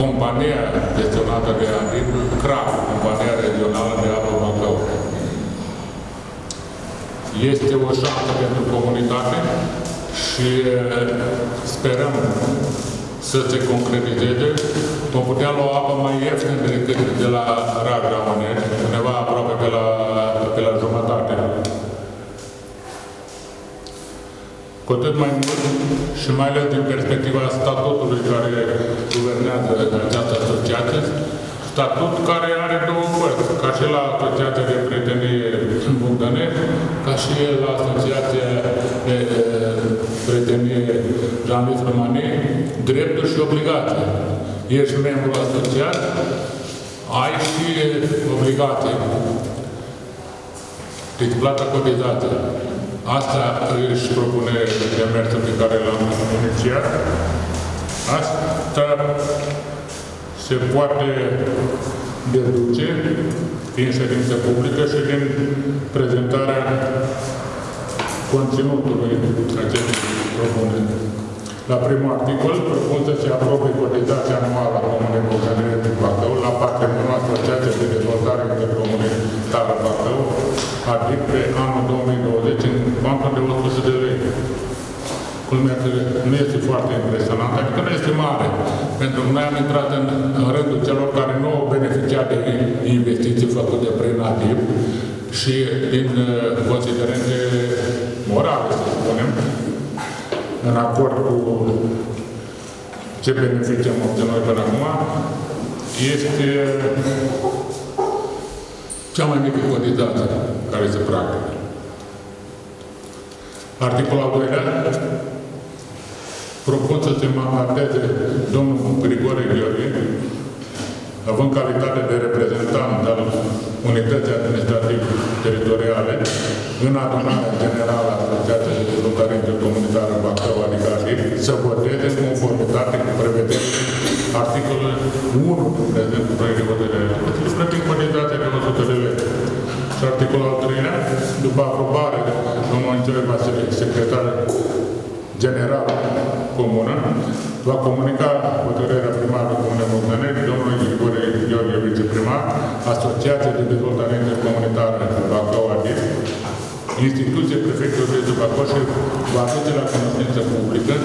compania gestionată de ADIP, CRAF, compania regională de apă Bacău. Este o șansă pentru comunitate și sperăm să se concretizeze, vom putea lua apă mai ieftin decât de la Rag Ramonet, undeva aproape pe la, pe la jumătate. Cu atât mai mult și mai ales din perspectiva statutului care guvernează această asociație, statut care are două părți, ca și la Asociația de Prietenie Bogdanești, ca și la Asociația de Prietenie Jean-Luc Romane, drepturi și obligații. Ești membru asociat, ai și obligații. Deci plata cotizație. Asta își propune demersul pe care l-am inițiat. Asta se poate deduce din ședință publică și din prezentarea conținutului acestei propuneri. La primul articol propun să se aprobe cotizația anuală a Comunei Bogdanire din Bacău la patrimoniul Asociației de Dezvoltare Intercomunitară Bacău, adică pe anul 2020 în cuantum de 100 de lei. Culmea că nu este foarte impresionant, adică nu este mare, pentru că noi am intrat în, în rândul celor care nu au beneficiat de investiții făcute prin ADIP și din uh, considerente morale, să spunem, în acord cu ce beneficii am obținut noi până acum, este cea mai mică cotizație care se practică. Articolul al doilea propun să se mandateze domnul Grigore Gheorghe, având calitate de reprezentant al Unității Administrative Teritoriale în adunarea generală a Asociației de Dezvoltare Comunitară Bacău, adică ADIP, să voteze în conformitate cu prevederile articolul 1 prezentul proiect de hotărâre. Îți plătim cotizația de 100 de lei. Și articolul al treilea, după aprobare de domnul Angele Vasile, secretar general comună, va comunica hotărârea primarului Comunei Bogdaneri, domnului Grigore Gheorghe, viceprimar, Asociația de Dezvoltare Intercomunitară Bacău Adip, instituție prefectului de Bacău și va aduce la cunoștință publică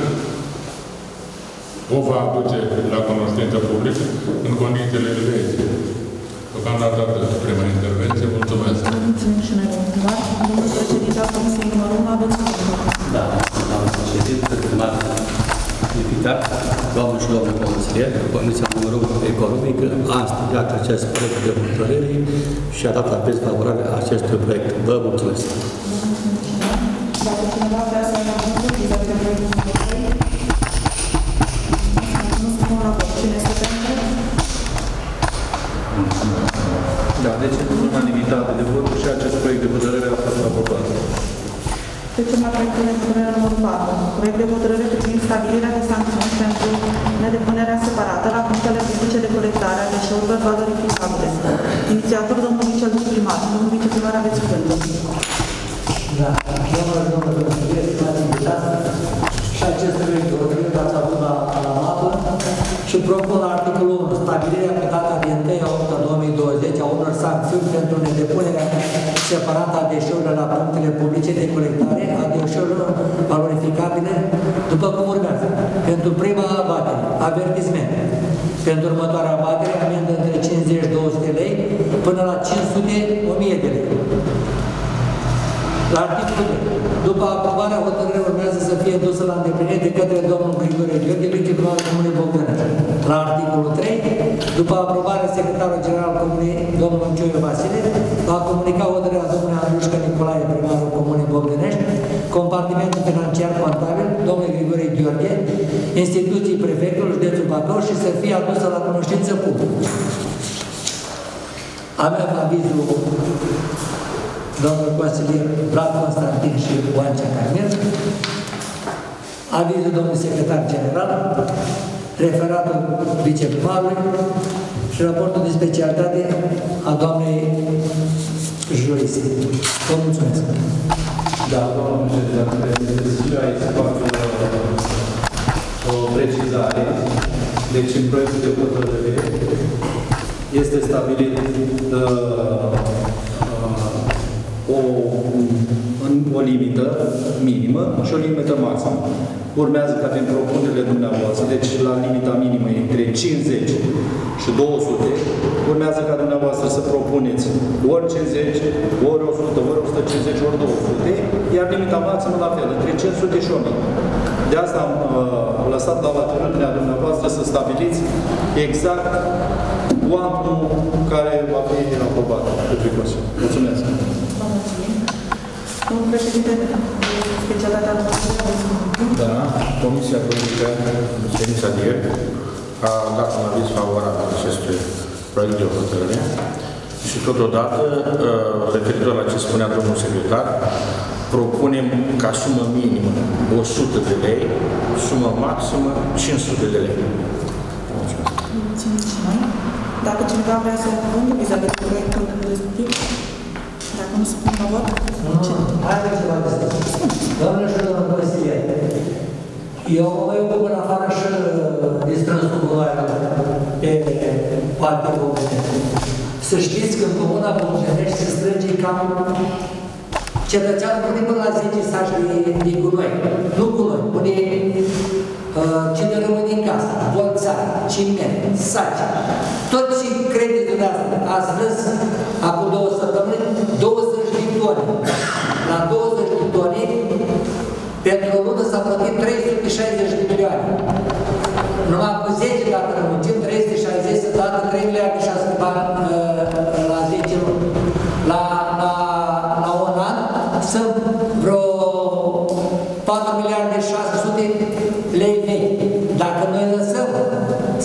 o va aduce la cunoștință publică în condițiile legii. Deocamdată prima intervenție. Mulțumesc. Mulțumim și noi, domnul Domnul președinte al Comisiei numărul 1, aveți cuvântul. Da, doamnă președinte, stimat deputat, doamnă și domnul consilier, Comisia numărul economică a studiat acest proiect de hotărâre și a dat aviz favorabil acestui proiect. Vă mulțumesc. Trecem la proiectul de hotărâre numărul 4. Proiect de hotărâre privind stabilirea de sancțiuni pentru nedepunerea separată la punctele publice de colectare a deșeurilor valorificabile. Inițiator domnul viceprimar. Domnul viceprimar, aveți cuvântul. Da, domnule, domnule, și propun la articolul 1 stabilirea pe data de 1 8 2020 a unor sancțiuni pentru nedepunerea separată a deșeurilor la punctele publice de colectare a deșeurilor valorificabile după cum urmează. Pentru prima abatere, avertisment. Pentru următoarea abatere, amendă între 50-200 lei până la 500-1000 de lei. La articolul 2. După aprobarea hotărârii urmează să fie dusă la îndeplinire de către domnul Grigore Gheorghe, viceprimarul Comunei Bogdanești. La articolul 3. După aprobarea secretarului general al Comunei, domnul Cioiu Vasile, va comunica hotărârea domnului Andrușca Nicolae, primarul Comunei Bogdanești, compartimentul financiar contabil, domnul Grigore Gheorghe, instituții prefectului județul Bacău și să fie adusă la cunoștință publică. Avem avizul domnul consilier Vlad Constantin și Oancea Carmen, avizul domnului secretar general, referatul viceprimarului și raportul de specialitate a doamnei juriste. Vă mulțumesc. Da, domnul președinte, și aici fac o precizare. Deci, în proiectul de hotărâre este stabilit uh, uh, o, o limită minimă și o limită maximă. Urmează ca prin propunerile dumneavoastră, deci la limita minimă între 50 și 200, urmează ca dumneavoastră să propuneți ori 50, ori 100, ori 150, ori 200, iar limita maximă la fel, între 500 și 1000. De asta am uh, lăsat la latitudinea dumneavoastră să stabiliți exact cuantumul care va fi aprobat de Consiliu. Mulțumesc. Domnul președinte, specialitatea noastră. Da, Comisia Politică, în ședința de ieri, a dat un aviz favorabil acestui proiect de hotărâre și totodată, referitor la ce spunea domnul secretar, propunem ca sumă minimă 100 de lei, sumă maximă 500 de lei. Mulțumesc și noi. Dacă cineva vrea să ia cuvântul vis-a-vis de proiectul respectiv, dacă nu se pune la vot, Nu, nu, haideți să vă găsesc. Doamne și domnul consilier, eu mă ocup în afară și de strânsul gunoaiul pe partea comune. Să știți că în comuna Bogdanești se strânge cam cetățean pune până la 10 saci de, de gunoi. Nu gunoi, pune uh, ce ne rămâne din casă, bolțari, ciment, saci. Tot ce credeți dumneavoastră, ați vrut acum două săptămâni, 20 de tone. La 20 de tone, pentru o lună s-a plătit 360 de milioane. Numai cu 10, dacă rămâncim 360, să dată 3 miliarde și 600 bani uh, la 10 luni. La, la, la un an sunt vreo 4 miliarde 600 lei vechi. Dacă noi lăsăm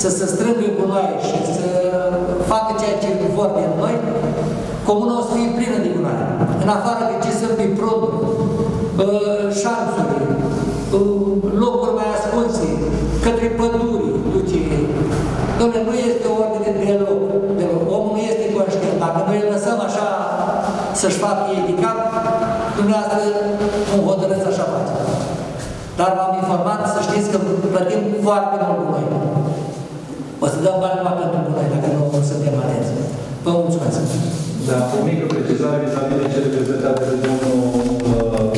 să se strângă cu noi și să facă ceea ce vor din noi, comuna o să fie plină de gunoaie. În afară de ce sunt bipronduri, șanțuri, locuri mai ascunse, către păduri, duce. Dom'le, nu este o ordine deloc, deloc. Omul nu este conștient. Dacă noi îl lăsăm așa să-și facă ei de cap, dumneavoastră nu hotărâți așa face. Dar v-am informat să știți că plătim foarte mult cu noi. O să dăm bani numai pentru cu noi, dacă nu suntem atenți. Vă mulțumesc. Da, o mică precizare vis-a-vis de cele prezentate de domnul uh,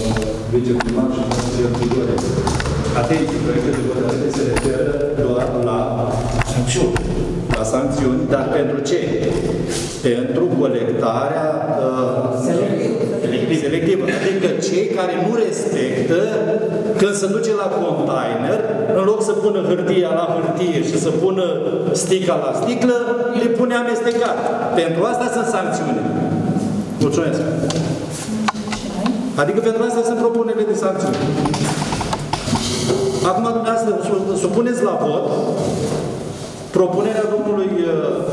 viceprimar și consilier Grigore. Atenție, proiectul de hotărâre se referă doar la Sancțiuni. la sancțiuni, dar pentru ce? Pentru colectarea uh, selectivă. Adică cei care nu respectă, când se duce la container, în loc să pună hârtia la hârtie și să pună sticla la sticlă, le pune amestecat. Pentru asta sunt sancțiuni. Mulțumesc. Adică pentru asta sunt propunerile de sancțiuni. Acum, dumneavoastră, su- supuneți la vot propunerea domnului uh,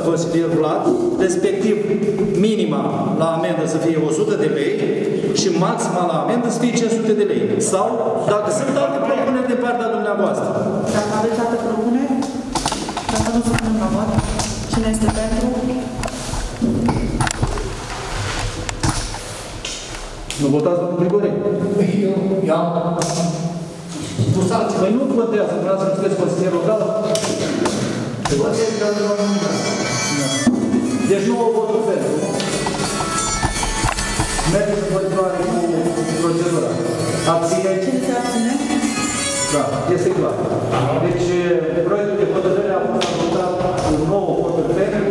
consilier Vlad, respectiv minima la amendă să fie 100 de lei și maxima la amendă să fie 500 de lei. Sau, dacă sunt alte propuneri de partea dumneavoastră. Dacă aveți alte propuneri, dacă nu se pune la vot, cine este pentru? Nu votați domnul Grigore? Eu, eu am spus altceva. Păi nu contează, vreau să sunteți consilier local. Votez că nu am Deci nu o votul pentru. Mergeți în continuare cu procedura. Abțineți? Cine se abține? Da, este clar. Deci, proiectul de hotărâre a fost adoptat cu 9 voturi pentru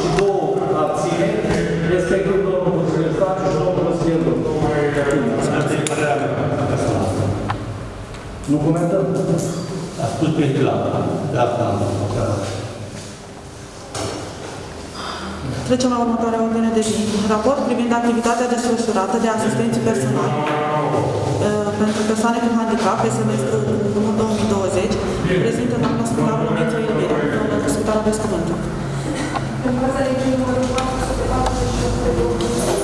și două abțineri, respectiv domnul consilier Stanciu și domnul consilier Dom. Nu comentăm? A spus pe la de asta am Trecem la următoarea ordine de zi. Raport privind activitatea desfășurată de asistenții personali. Uh, pentru persoane cu handicap pe semestrul 2020 prezintă doamna secretarul Mitra Elvira. Doamna secretară, aveți cuvântul. În baza legii numărul 448 de 2020,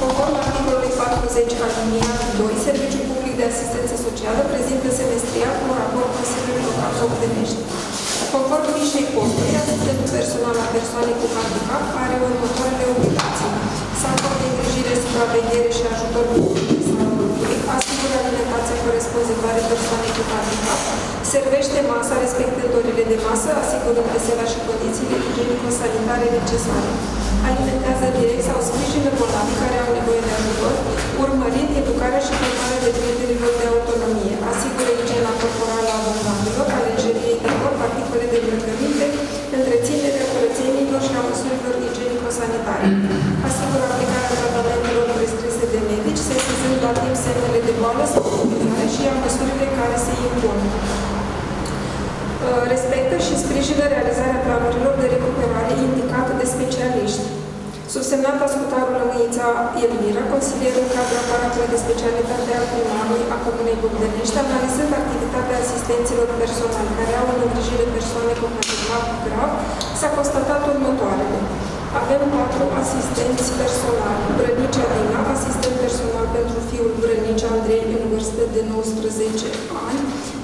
conform articolului 40 aliniat 2, Serviciul Public de Asistență Socială prezintă semestrial un raport Consiliului Local Bogdănești. Conform fișei postului, asistentul personal la persoane cu handicap are următoarele obligații. Să acorde îngrijire, supraveghere și ajutor public, asigură alimentația corespunzătoare persoane cu handicap, servește masa respectând orele de masă, asigurând vesela și condițiile igienico-sanitare necesare. Alimentează direct sau sprijină bolnavi care au nevoie de ajutor, urmărind educarea și formarea dependenților de autonomie. Asigură igiena corporală a bolnavilor, alergeriei de corp, articole de îmbrăcăminte, întreținerea curățenilor și a măsurilor igienico-sanitare. Asigură aplicarea tratamentelor prescrise de medici, sesizând la timp semnele de boală sau comunicare și a măsurile care se impun respectă și sprijină realizarea planurilor de recuperare indicate de specialiști. Subsemnat ascultarul Lămâița Elvira, consilier în cadrul aparatului de specialitate al primarului a Comunei Bogdănești, analizând activitatea asistenților personali care au în îngrijire persoane cu handicap grav, s-a constatat următoarele. Avem patru asistenți personali. Brănici Adina, asistent personal pentru fiul Brănici Andrei în vârstă de 19 ani.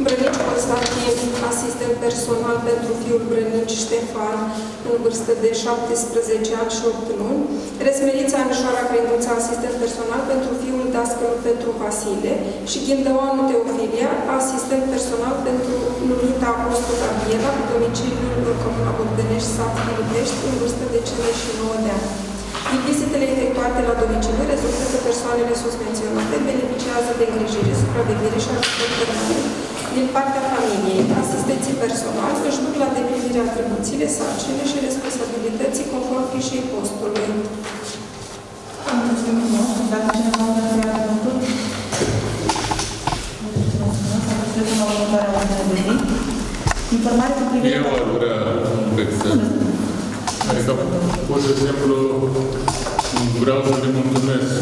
Brănici Constantin, asistent personal pentru fiul Brănici Ștefan în vârstă de 17 ani și 8 luni. Resmerița Anișoara Crenguța, asistent personal pentru fiul Dascăl pentru Vasile și Ghindăoanu Teofilia, asistent personal pentru numita Apostol Gabriela, cu domiciliul în Comuna Bogdănești, sat Filipești, în vârstă de 59 de ani. Din vizitele efectuate la domiciliu rezultă că persoanele sus menționate beneficiază de îngrijire, supraveghere și ajutor permanent din partea familiei. Asistenții personali își duc la deplinirea atribuțiile, sarcine și responsabilității conform fișei postului. Mulțumim Dacă cineva vrea să ia cuvântul? Trecem la următoarea ordine de zi. Informare cu privire Eu ar vrea un pic să... Adică, pur și simplu, vreau să le mulțumesc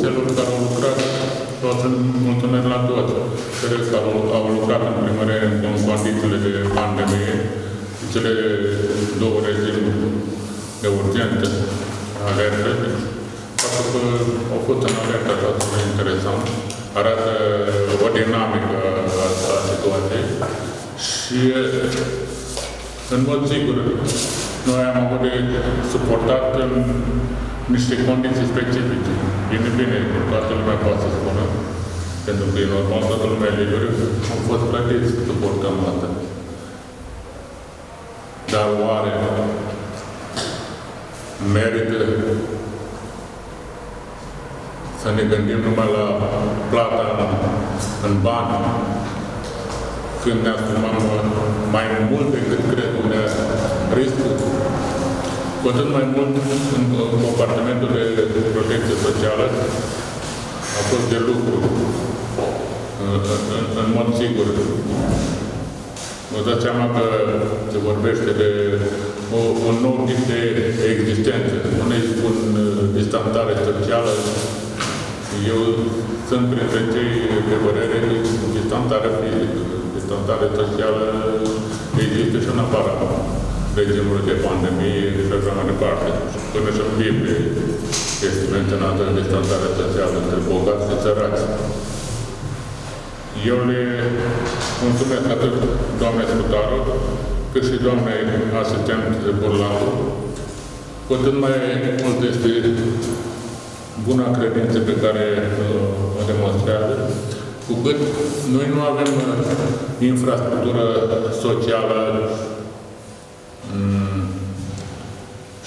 celor care au lucrat, vreau să le mulțumesc la toți. Cred că au, au lucrat în primul rând în condițiile de pandemie, cele două regimuri de urgență, alertă, faptul că au fost în alertă foarte interesant, arată o dinamică a, a situației și în mod sigur, noi am avut de suportat în niște condiții specifice. Bine, bine, toată lumea poate să spună, pentru că e normal, toată lumea e liberă, am fost plătiți să suportăm asta. Dar oare merită să ne gândim numai la plata în, în bani, când ne asumăm mai mult decât cred ne riscul. Cu atât mai mult în compartimentul de protecție socială a fost de lucru, în, în, în mod sigur. Vă dați seama că se vorbește de o, un nou tip de existență. Nu ne spun distanțare socială. Eu sunt printre cei de părere distanțare fizică distanțare socială există și în afara regimului de pandemie și așa mai departe. Până și în Biblie este menționată distanțarea socială între bogați și săraci. Eu le mulțumesc atât doamnei Scutaru, cât și doamnei asistent Burlatu, cu atât mai mult este buna credință pe care uh, o demonstrează cu cât noi nu avem uh, infrastructură socială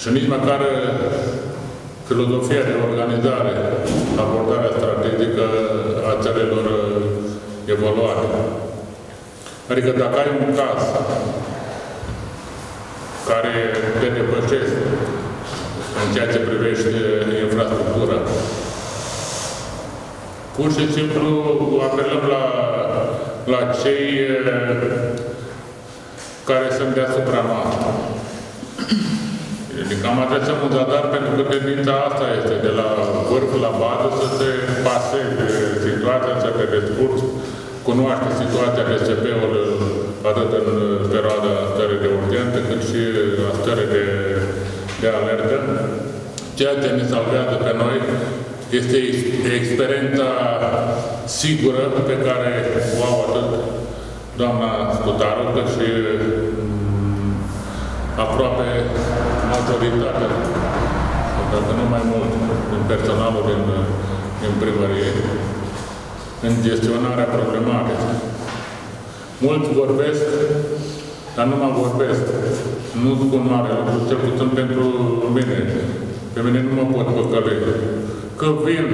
și nici măcar filozofia de organizare, abordarea strategică a țărilor uh, evoluate. Adică dacă ai un caz care te depășește în ceea ce privește infrastructura, Pur și simplu apelăm la, la cei care sunt deasupra noastră. Adică am adresat un zadar pentru că tendința asta este de la vârf la bază să se paseze situația, să pe descurs cunoaște situația DSP-ului atât în perioada stării de urgență cât și la stări de, de alertă. Ceea ce ne salvează pe noi este experiența sigură pe care o au atât doamna Scutaru, cât și mm, aproape majoritatea, dacă nu mai mult, din personalul din, din primărie, în gestionarea problematicii. Mulți vorbesc, dar nu mă vorbesc. Nu spun mare lucru, cel puțin pentru mine. Pe mine nu mă pot păcăli. Că vin,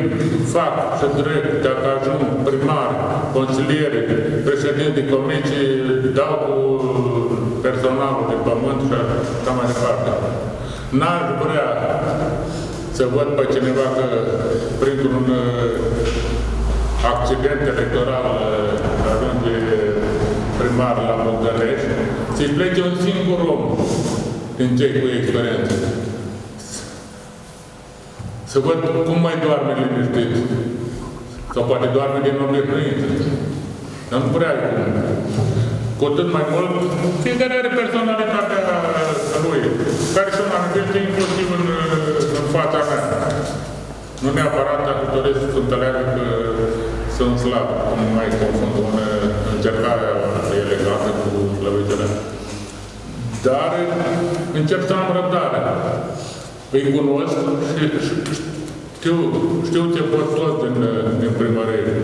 fac și trec, dacă ajung primar, consiliere, președinte de comisii, dau cu personalul de pământ și așa mai departe. N-aș vrea să văd pe cineva că printr-un accident electoral ajunge primar la Bogdănești, să-i plece un singur om din cei cu experiență. Să văd cum mai doarme liniștit. Sau poate doarme din obișnuință. Dar nu prea ai cum. Cu atât mai mult, fiecare are personalitatea lui, care se manifestă inclusiv în, în fața mea. Nu neapărat dacă doresc să înțeleagă că sunt slab, cum mai confund în încercarea elegată cu slăvitele. Dar încerc să am răbdare. Îi cunosc și știu, știu ce pot toți din, din primărie.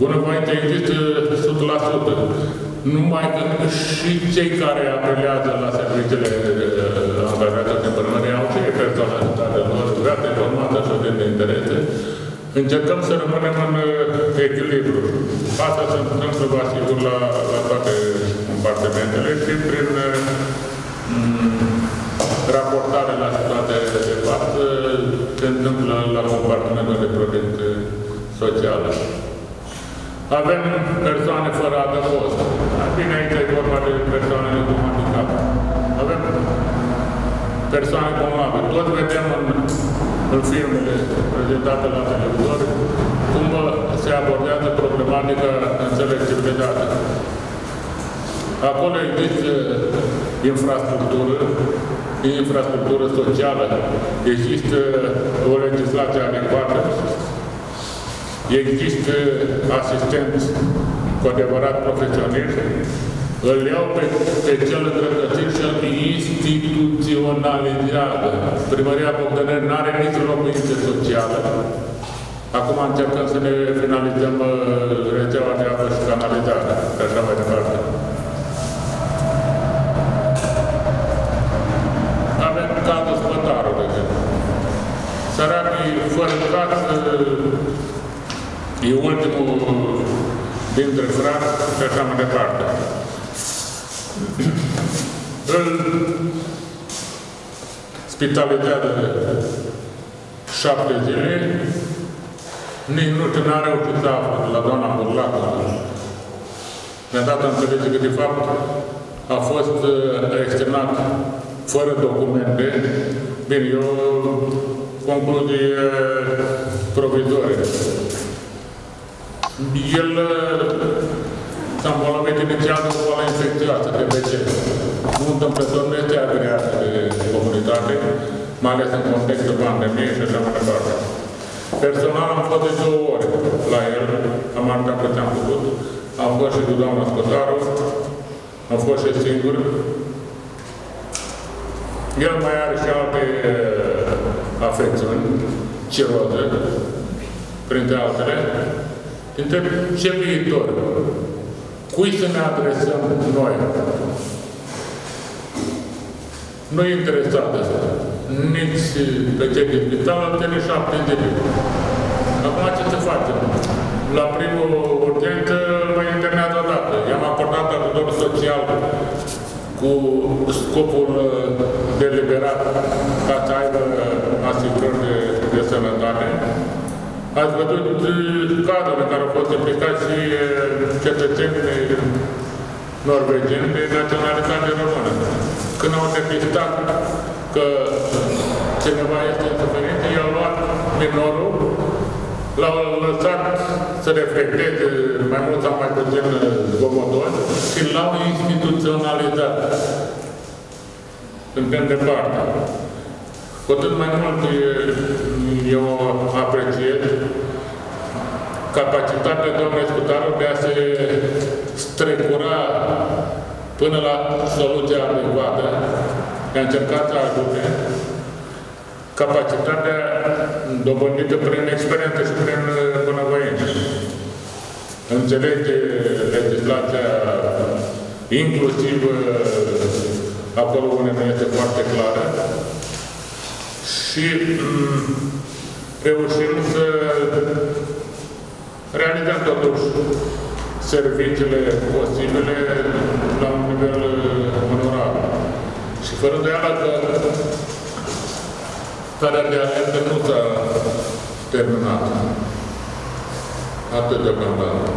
Bunăvoință există 100%. Numai că și cei care apelează la serviciile angajate de primărie au și personalitatea lor, gata informată așa de interese, încercăm să rămânem în echilibru. Asta se întâmplă, vă asigur, la, la toate compartimentele și prin mm, raportare la situația de fapt se întâmplă la compartimentul de protecție socială. Avem persoane fără adăpost. Bine, aici e vorba de persoanele cu handicap. Avem persoane bolnave. Tot vedem în, în filmele prezentate la televizor cum se abordează problematica în selectivitate. Acolo există infrastructură, infrastructură socială, există o legislație adecvată, există asistenți cu adevărat profesioniști, îl iau pe, pe cel îndreptățit și îl instituționalizează. Primăria Bogdanel nu are nici locuință socială. Acum încercăm să ne finalizăm uh, rețeaua de apă și canalizare și așa mai departe. Avem cazul Spătarul, de exemplu. Săracii fără casă, e ultimul dintre frați și așa mai departe. Îl spitalizează șapte zile, nici nu știu, n-a reușit să află de la doamna Burlacă. Mi-a dat înțelege că, de fapt, a fost uh, externat fără documente. Bine, eu concluzie provizorie. El s-a îmbolnăvit inițial de o boală infecțioasă, de BC. Nu întâmplător nu este agreată de comunitate, mai ales în contextul pandemiei și așa mai departe. Personal am fost de două ori la el, am arătat cât am făcut. Am fost și cu doamna Scotaru, am fost și singur. El mai are și alte uh, afecțiuni, ciroză, printre altele. Întreb ce viitor? Cui să ne adresăm noi? Nu e interesat asta. Nici pe cei din spital, altele șapte zile. Acum ce să facem? La primul urgență mă internează odată. I-am acordat ajutor social cu scopul deliberat ca să aibă asigurări de, de sănătate. Ați văzut cazurile care au fost implicați și cetățeni norvegieni de naționalitate română. Când au depistat că cineva este suferit, i-au luat minorul, l-au lăsat să reflecteze mai mult sau mai puțin zgomotos și l-au instituționalizat. Suntem departe. Cu atât mai mult eu apreciez capacitatea doamnei Scutaru de a se strecura până la soluția adecvată, a încercat să ajute, capacitatea dobândită prin experiență și prin bunăvoință. Înțelege legislația inclusiv acolo unde nu este foarte clară și mm, reușim să realizăm totuși serviciile posibile la un nivel onorabil. Și fără de ala că starea de alertă nu s-a terminat. Atât deocamdată.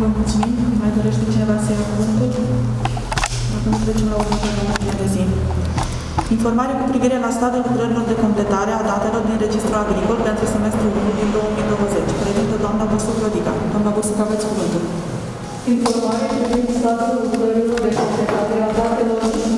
Vă mulțumim. Mai dorește cineva să ia cuvântul? Atunci trecem la următoarea ordine de zi. Informare cu privire la stadiul lucrărilor de completare a datelor din Registrul Agricol pentru semestrul 1 din 2020. Prezintă doamna Bosu Clodica. Doamna Bosu, aveți cuvântul. Informare privind statul lucrărilor de completare a datelor din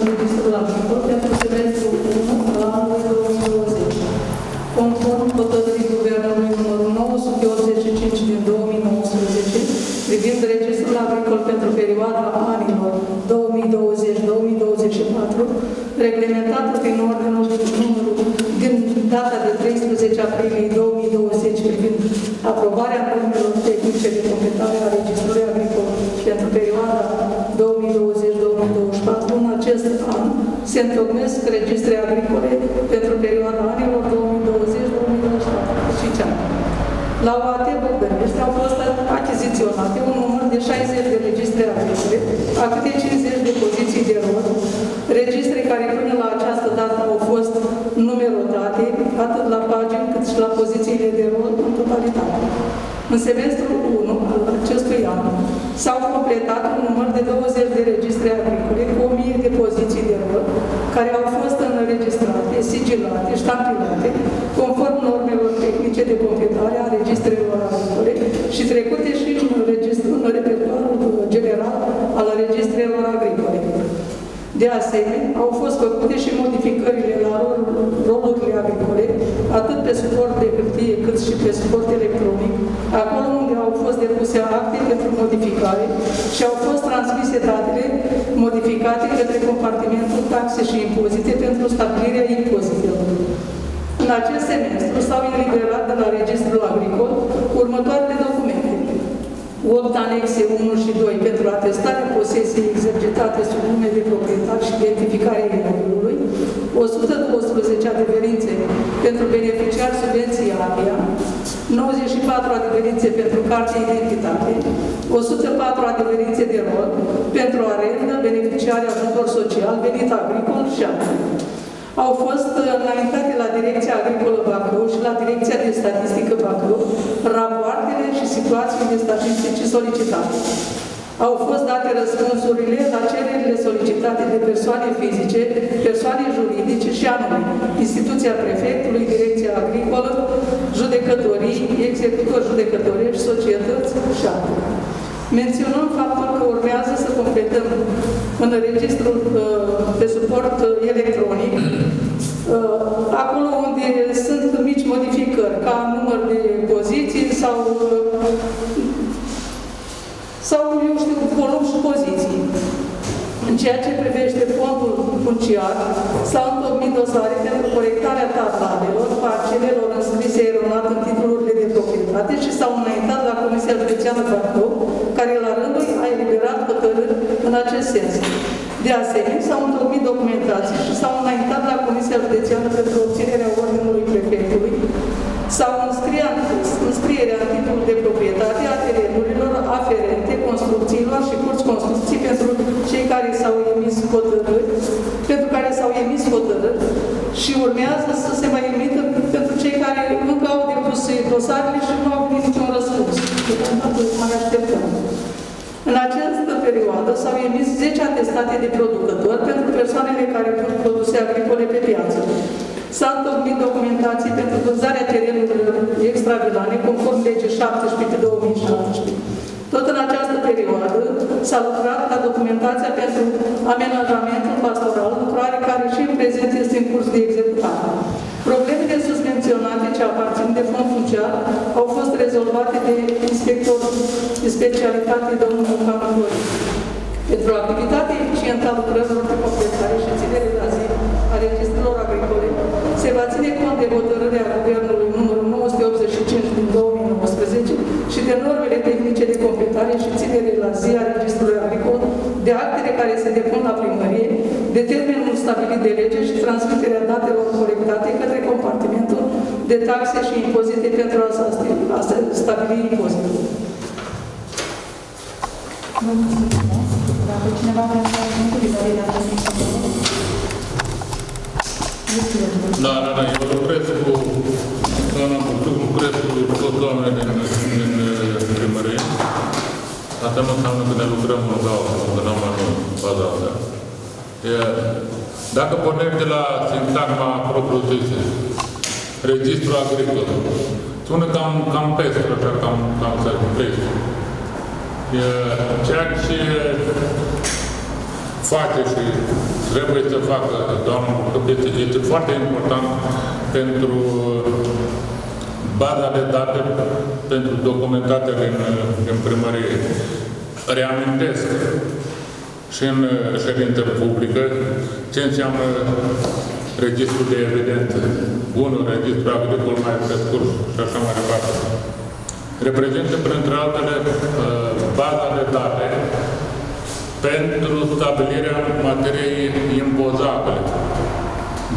se întocmesc registre agricole pentru perioada anilor 2020-2024, 5 ani. La OAT Bogdănești au fost achiziționate un număr de 60 de registre agricole, a câte 50 de poziții de rol, registre care până la această dată au fost numerotate, atât la pagini cât și la pozițiile de rol în totalitate. În semestrul 1 al acestui an s-au completat un număr de 20 de registre agricole cu 1000 de poziții de rol, care au fost înregistrate, sigilate, ștampilate, conform normelor tehnice de completare a registrelor agricole și trecute și în, registru, în repertoarul general al registrelor agricole. De asemenea, au fost făcute și modificările la rolurile agricole, atât pe suport de hârtie cât și pe suport electronic, acolo unde au fost depuse acte pentru modificare și au fost transmise datele modificate către compartimentul taxe și impozite pentru stabilirea impozitelor. În acest semestru s-au eliberat de la Registrul Agricol următoarele documente. 8 anexe 1 și 2 pentru atestarea posesiei exercitate sub nume de proprietar și identificarea imobilului, 112 adeverințe pentru beneficiar subvenții APIA, 94 adeverințe pentru carte identitate, 104 adeverințe de rol pentru arendă, beneficiarea ajutor social, venit agricol și altele au fost înaintate la Direcția Agricolă Bacău și la Direcția de Statistică Bacău rapoartele și situațiile statistice solicitate. Au fost date răspunsurile la cererile solicitate de persoane fizice, persoane juridice și anume instituția prefectului, Direcția Agricolă, judecătorii, executori judecătorești, societăți și altele. Menționăm faptul că urmează să completăm în registrul pe suport electronic acolo unde sunt mici modificări, ca număr de poziții sau sau, eu știu, volum și poziții. În ceea ce privește fondul funciar, s-au întocmit dosare pentru corectarea tablalelor, parcelelor înscrise eronat în titlurile de proprietate și s-au înaintat la Comisia Județeană Bacău, care la rândul a eliberat hotărâri în acest sens. De asemenea, s-au întocmit documentații și s-au înaintat la Comisia Județeană pentru obținerea ordinului prefectului sau înscrierea în titlul de proprietate a terenurilor aferente construcțiilor și curți construcții pentru cei care s-au emis hotărâri, pentru care s-au emis hotărâri și urmează să se mai emită pentru cei care încă au depus dosarele și nu au primit niciun răspuns. Deocamdată mai așteptăm. În această perioadă s-au emis 10 atestate de producător pentru persoanele care pun produse agricole pe piață. S-a întocmit documentații pentru vânzarea terenurilor extravilane conform legii 17 pe 2017. Tot în această perioadă s-a lucrat la documentația pentru amenajamentul pastoral, lucrare care și în prezent este în curs de executare. Problemele sus menționate ce aparțin de fond funciar au fost rezolvate de inspectorul de specialitate domnul Mucanu Pentru activitatea eficientă a lucrărilor de completare și ținere la zi a registrelor agricole, se va ține cont de hotărârea Guvernului numărul 985 din 2019 și de normele tehnice de completare și ținere la zi a registrului agricol, de actele care se depun la primărie, de termenul stabilit de lege și transmiterea datelor colectate către compartimentul de taxe și impozite pentru a stabili impozitul. Vă mulțumesc. Dacă cineva vrea să cuvântul vis-a-vis de această Da, da, da, eu lucrez cu, în lucrez cu toți oamenii din, din primărie. Asta nu înseamnă că ne lucrăm în gaură, că n-am mai baza asta. E, dacă pornim de la sintagma propriu-zisă, registru agricol, sună cam, cam pestru, așa, cam, cam să pestru. E, ceea ce face și trebuie să facă doamna este, este foarte important pentru baza de date pentru documentatele în, în primărie. Reamintesc și în ședință publică ce înseamnă registrul de evidență. Unul, registru agricol mai pe scurs și așa mai departe. Reprezintă, printre altele, uh, baza de date pentru stabilirea materiei impozabile.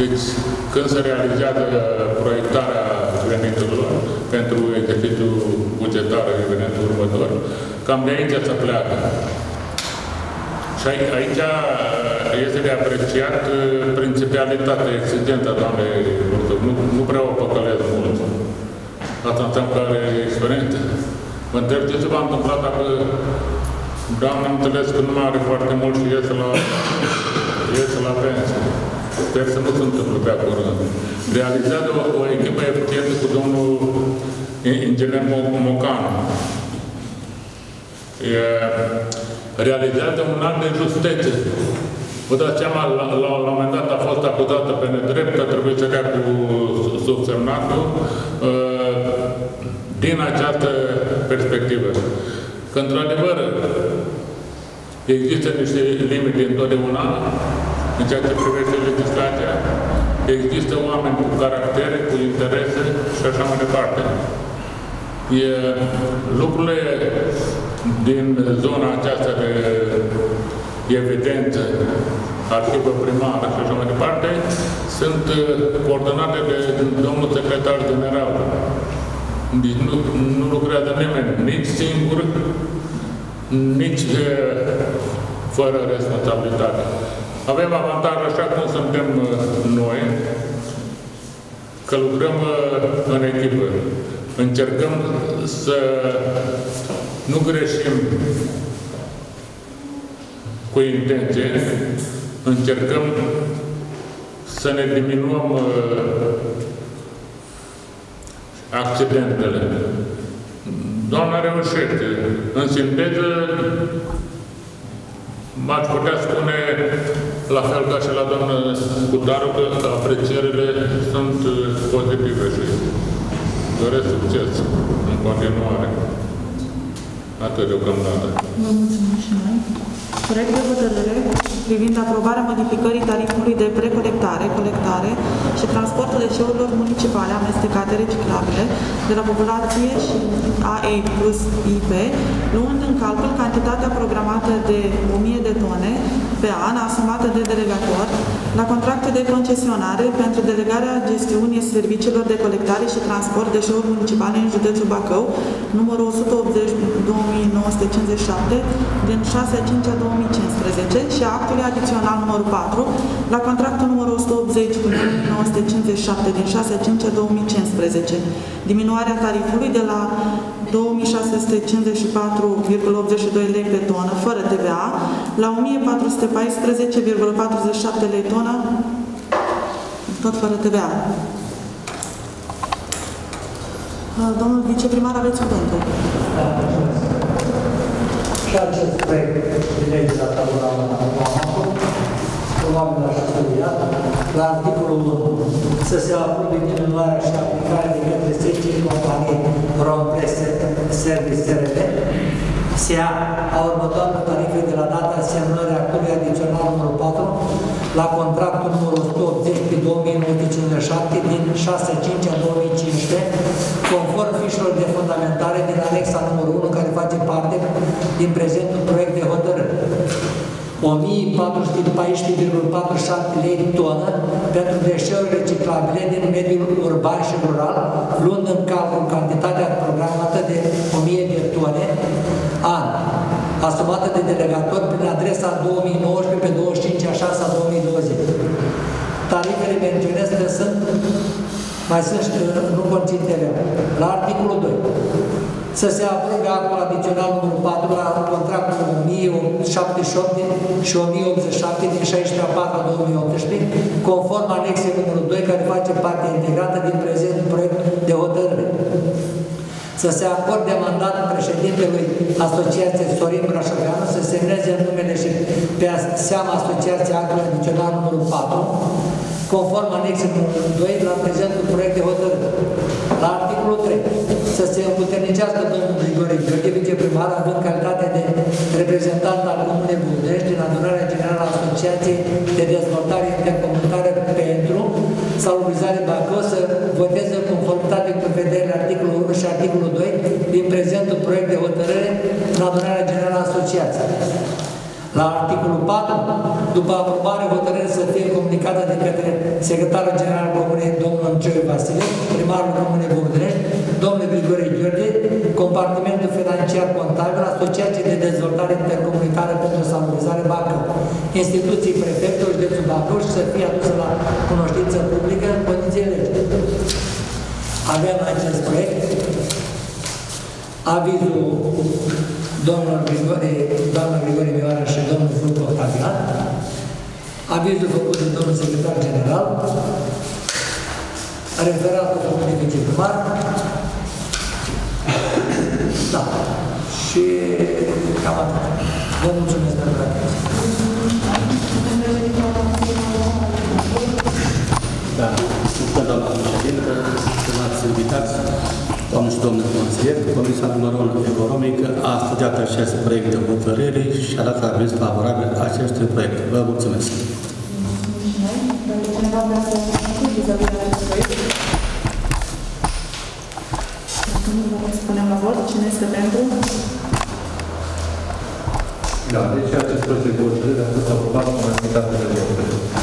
Deci, când se realizează proiectarea veniturilor pentru exercițiul bugetar evident următor, cam de aici se pleacă. Și aici este de apreciat principialitatea exigentă a doamnei nu, nu prea o păcălesc mult. Asta înseamnă că are experiență. Mă întreb ce se va întâmpla dacă doamna am înțeles că nu mai are foarte mult și iese la, iese la pensie. Sper să nu se întâmple pe curând. Realizează o, o echipă eficientă cu domnul inginer Mocanu. E, realizează un an de justețe. Vă dați seama, la, la, la un moment dat a fost acuzată pe nedrept că trebuie să dea cu subsemnatul uh, din această perspectivă. Că, într-adevăr, există niște limite întotdeauna în ceea ce privește legislația, există oameni cu caractere, cu interese și așa mai departe. E, lucrurile din zona aceasta de evidență, arhivă primară și așa mai departe, sunt uh, coordonate de domnul secretar general. Deci nu, nu lucrează nimeni, nici singur, nici de, fără responsabilitate. Avem avantaj așa cum suntem uh, noi, că lucrăm uh, în echipă. Încercăm să nu greșim cu intenție, încercăm să ne diminuăm uh, accidentele. Doamna reușește. În sinteză, m-aș putea spune, la fel ca și la doamna Cutaru, că aprecierile sunt uh, pozitive și doresc succes în continuare. Atât deocamdată. Vă mulțumim și noi. Proiect de hotărâre privind aprobarea modificării tarifului de precolectare, colectare și transportul deșeurilor municipale amestecate reciclabile de la populație și AE plus IP, luând în calcul cantitatea programată de 1000 de tone pe an asumată de delegator la contracte de concesionare pentru delegarea gestiunii serviciilor de colectare și transport deșeuri municipale în județul Bacău, numărul 180 2957 din 6 5 2015 și actului adițional numărul 4 la contractul numărul 180 cu 1957 din 6 5 2015. Diminuarea tarifului de la 2654,82 lei pe tonă, fără TVA, la 1414,47 lei tonă, tot fără TVA. Domnul viceprimar, aveți cuvântul. Da, mulțumesc. Și acest proiect de lege la tabula probabil așa studiat, la articolul 1, să se aprobe diminuarea și aplicarea de către 10 companii Rompress Service SRL, se ia a următoarele tarife de la data semnării actului adițional numărul 4 la contractul numărul 180 pe 2957 din 6-5 a 2015, conform fișelor de fundamentare din anexa numărul 1 care face parte din prezentul proiect de hotărâre. 1414,47 lei tonă pentru deșeuri reciclabile din mediul urban și rural, luând în calcul cantitatea programată de 1000 de tone an, asumată de delegator prin adresa 2019 pe 25 a 6 a 2020. Tarifele menționez că sunt, mai sunt, nu conțin TVA. La articolul 2 să se aprobe actul adițional numărul 4 la contractul 1078 și 1087 din 16 a 4 a 2018, conform anexei numărul 2, care face parte integrată din prezent proiect de hotărâre. Să se acorde mandat președintelui Asociației Sorin Brașoveanu să semneze în numele și pe seama Asociației actul adițional numărul 4, conform anexei numărul 2 la prezentul proiect de hotărâre. La articolul 3, să se împuternicească domnul Grigore Gheorghe, viceprimar, având calitate proiect de hotărâre în adunarea generală a Asociației. La articolul 4, după aprobare, hotărârea să fie comunicată de către secretarul general al Comunei, domnul Încioi Vasile, primarul Comunei Bogdănești, domnul Grigore Gheorghe, compartimentul financiar contabil, Asociație de Dezvoltare Intercomunitară pentru Salubrizare Bacău, instituții prefectului județul Bacău și să fie adusă la cunoștință publică în condiții legi. Avem acest proiect, avizul domnul Grigore, doamna Grigore Mioara și domnul Fulco Octavian, avizul făcut de domnul secretar general, referatul făcut de viceprimar, da, și cam atât. Vă mulțumesc pentru doamne și domnule consilier, Comisia numărul economică a studiat acest proiect de hotărâre și a dat aviz favorabil acestui proiect. Vă mulțumesc. Spunem la vot. Cine este pentru? Da, deci acest proiect de hotărâre a fost aprobat în conformitate de lege.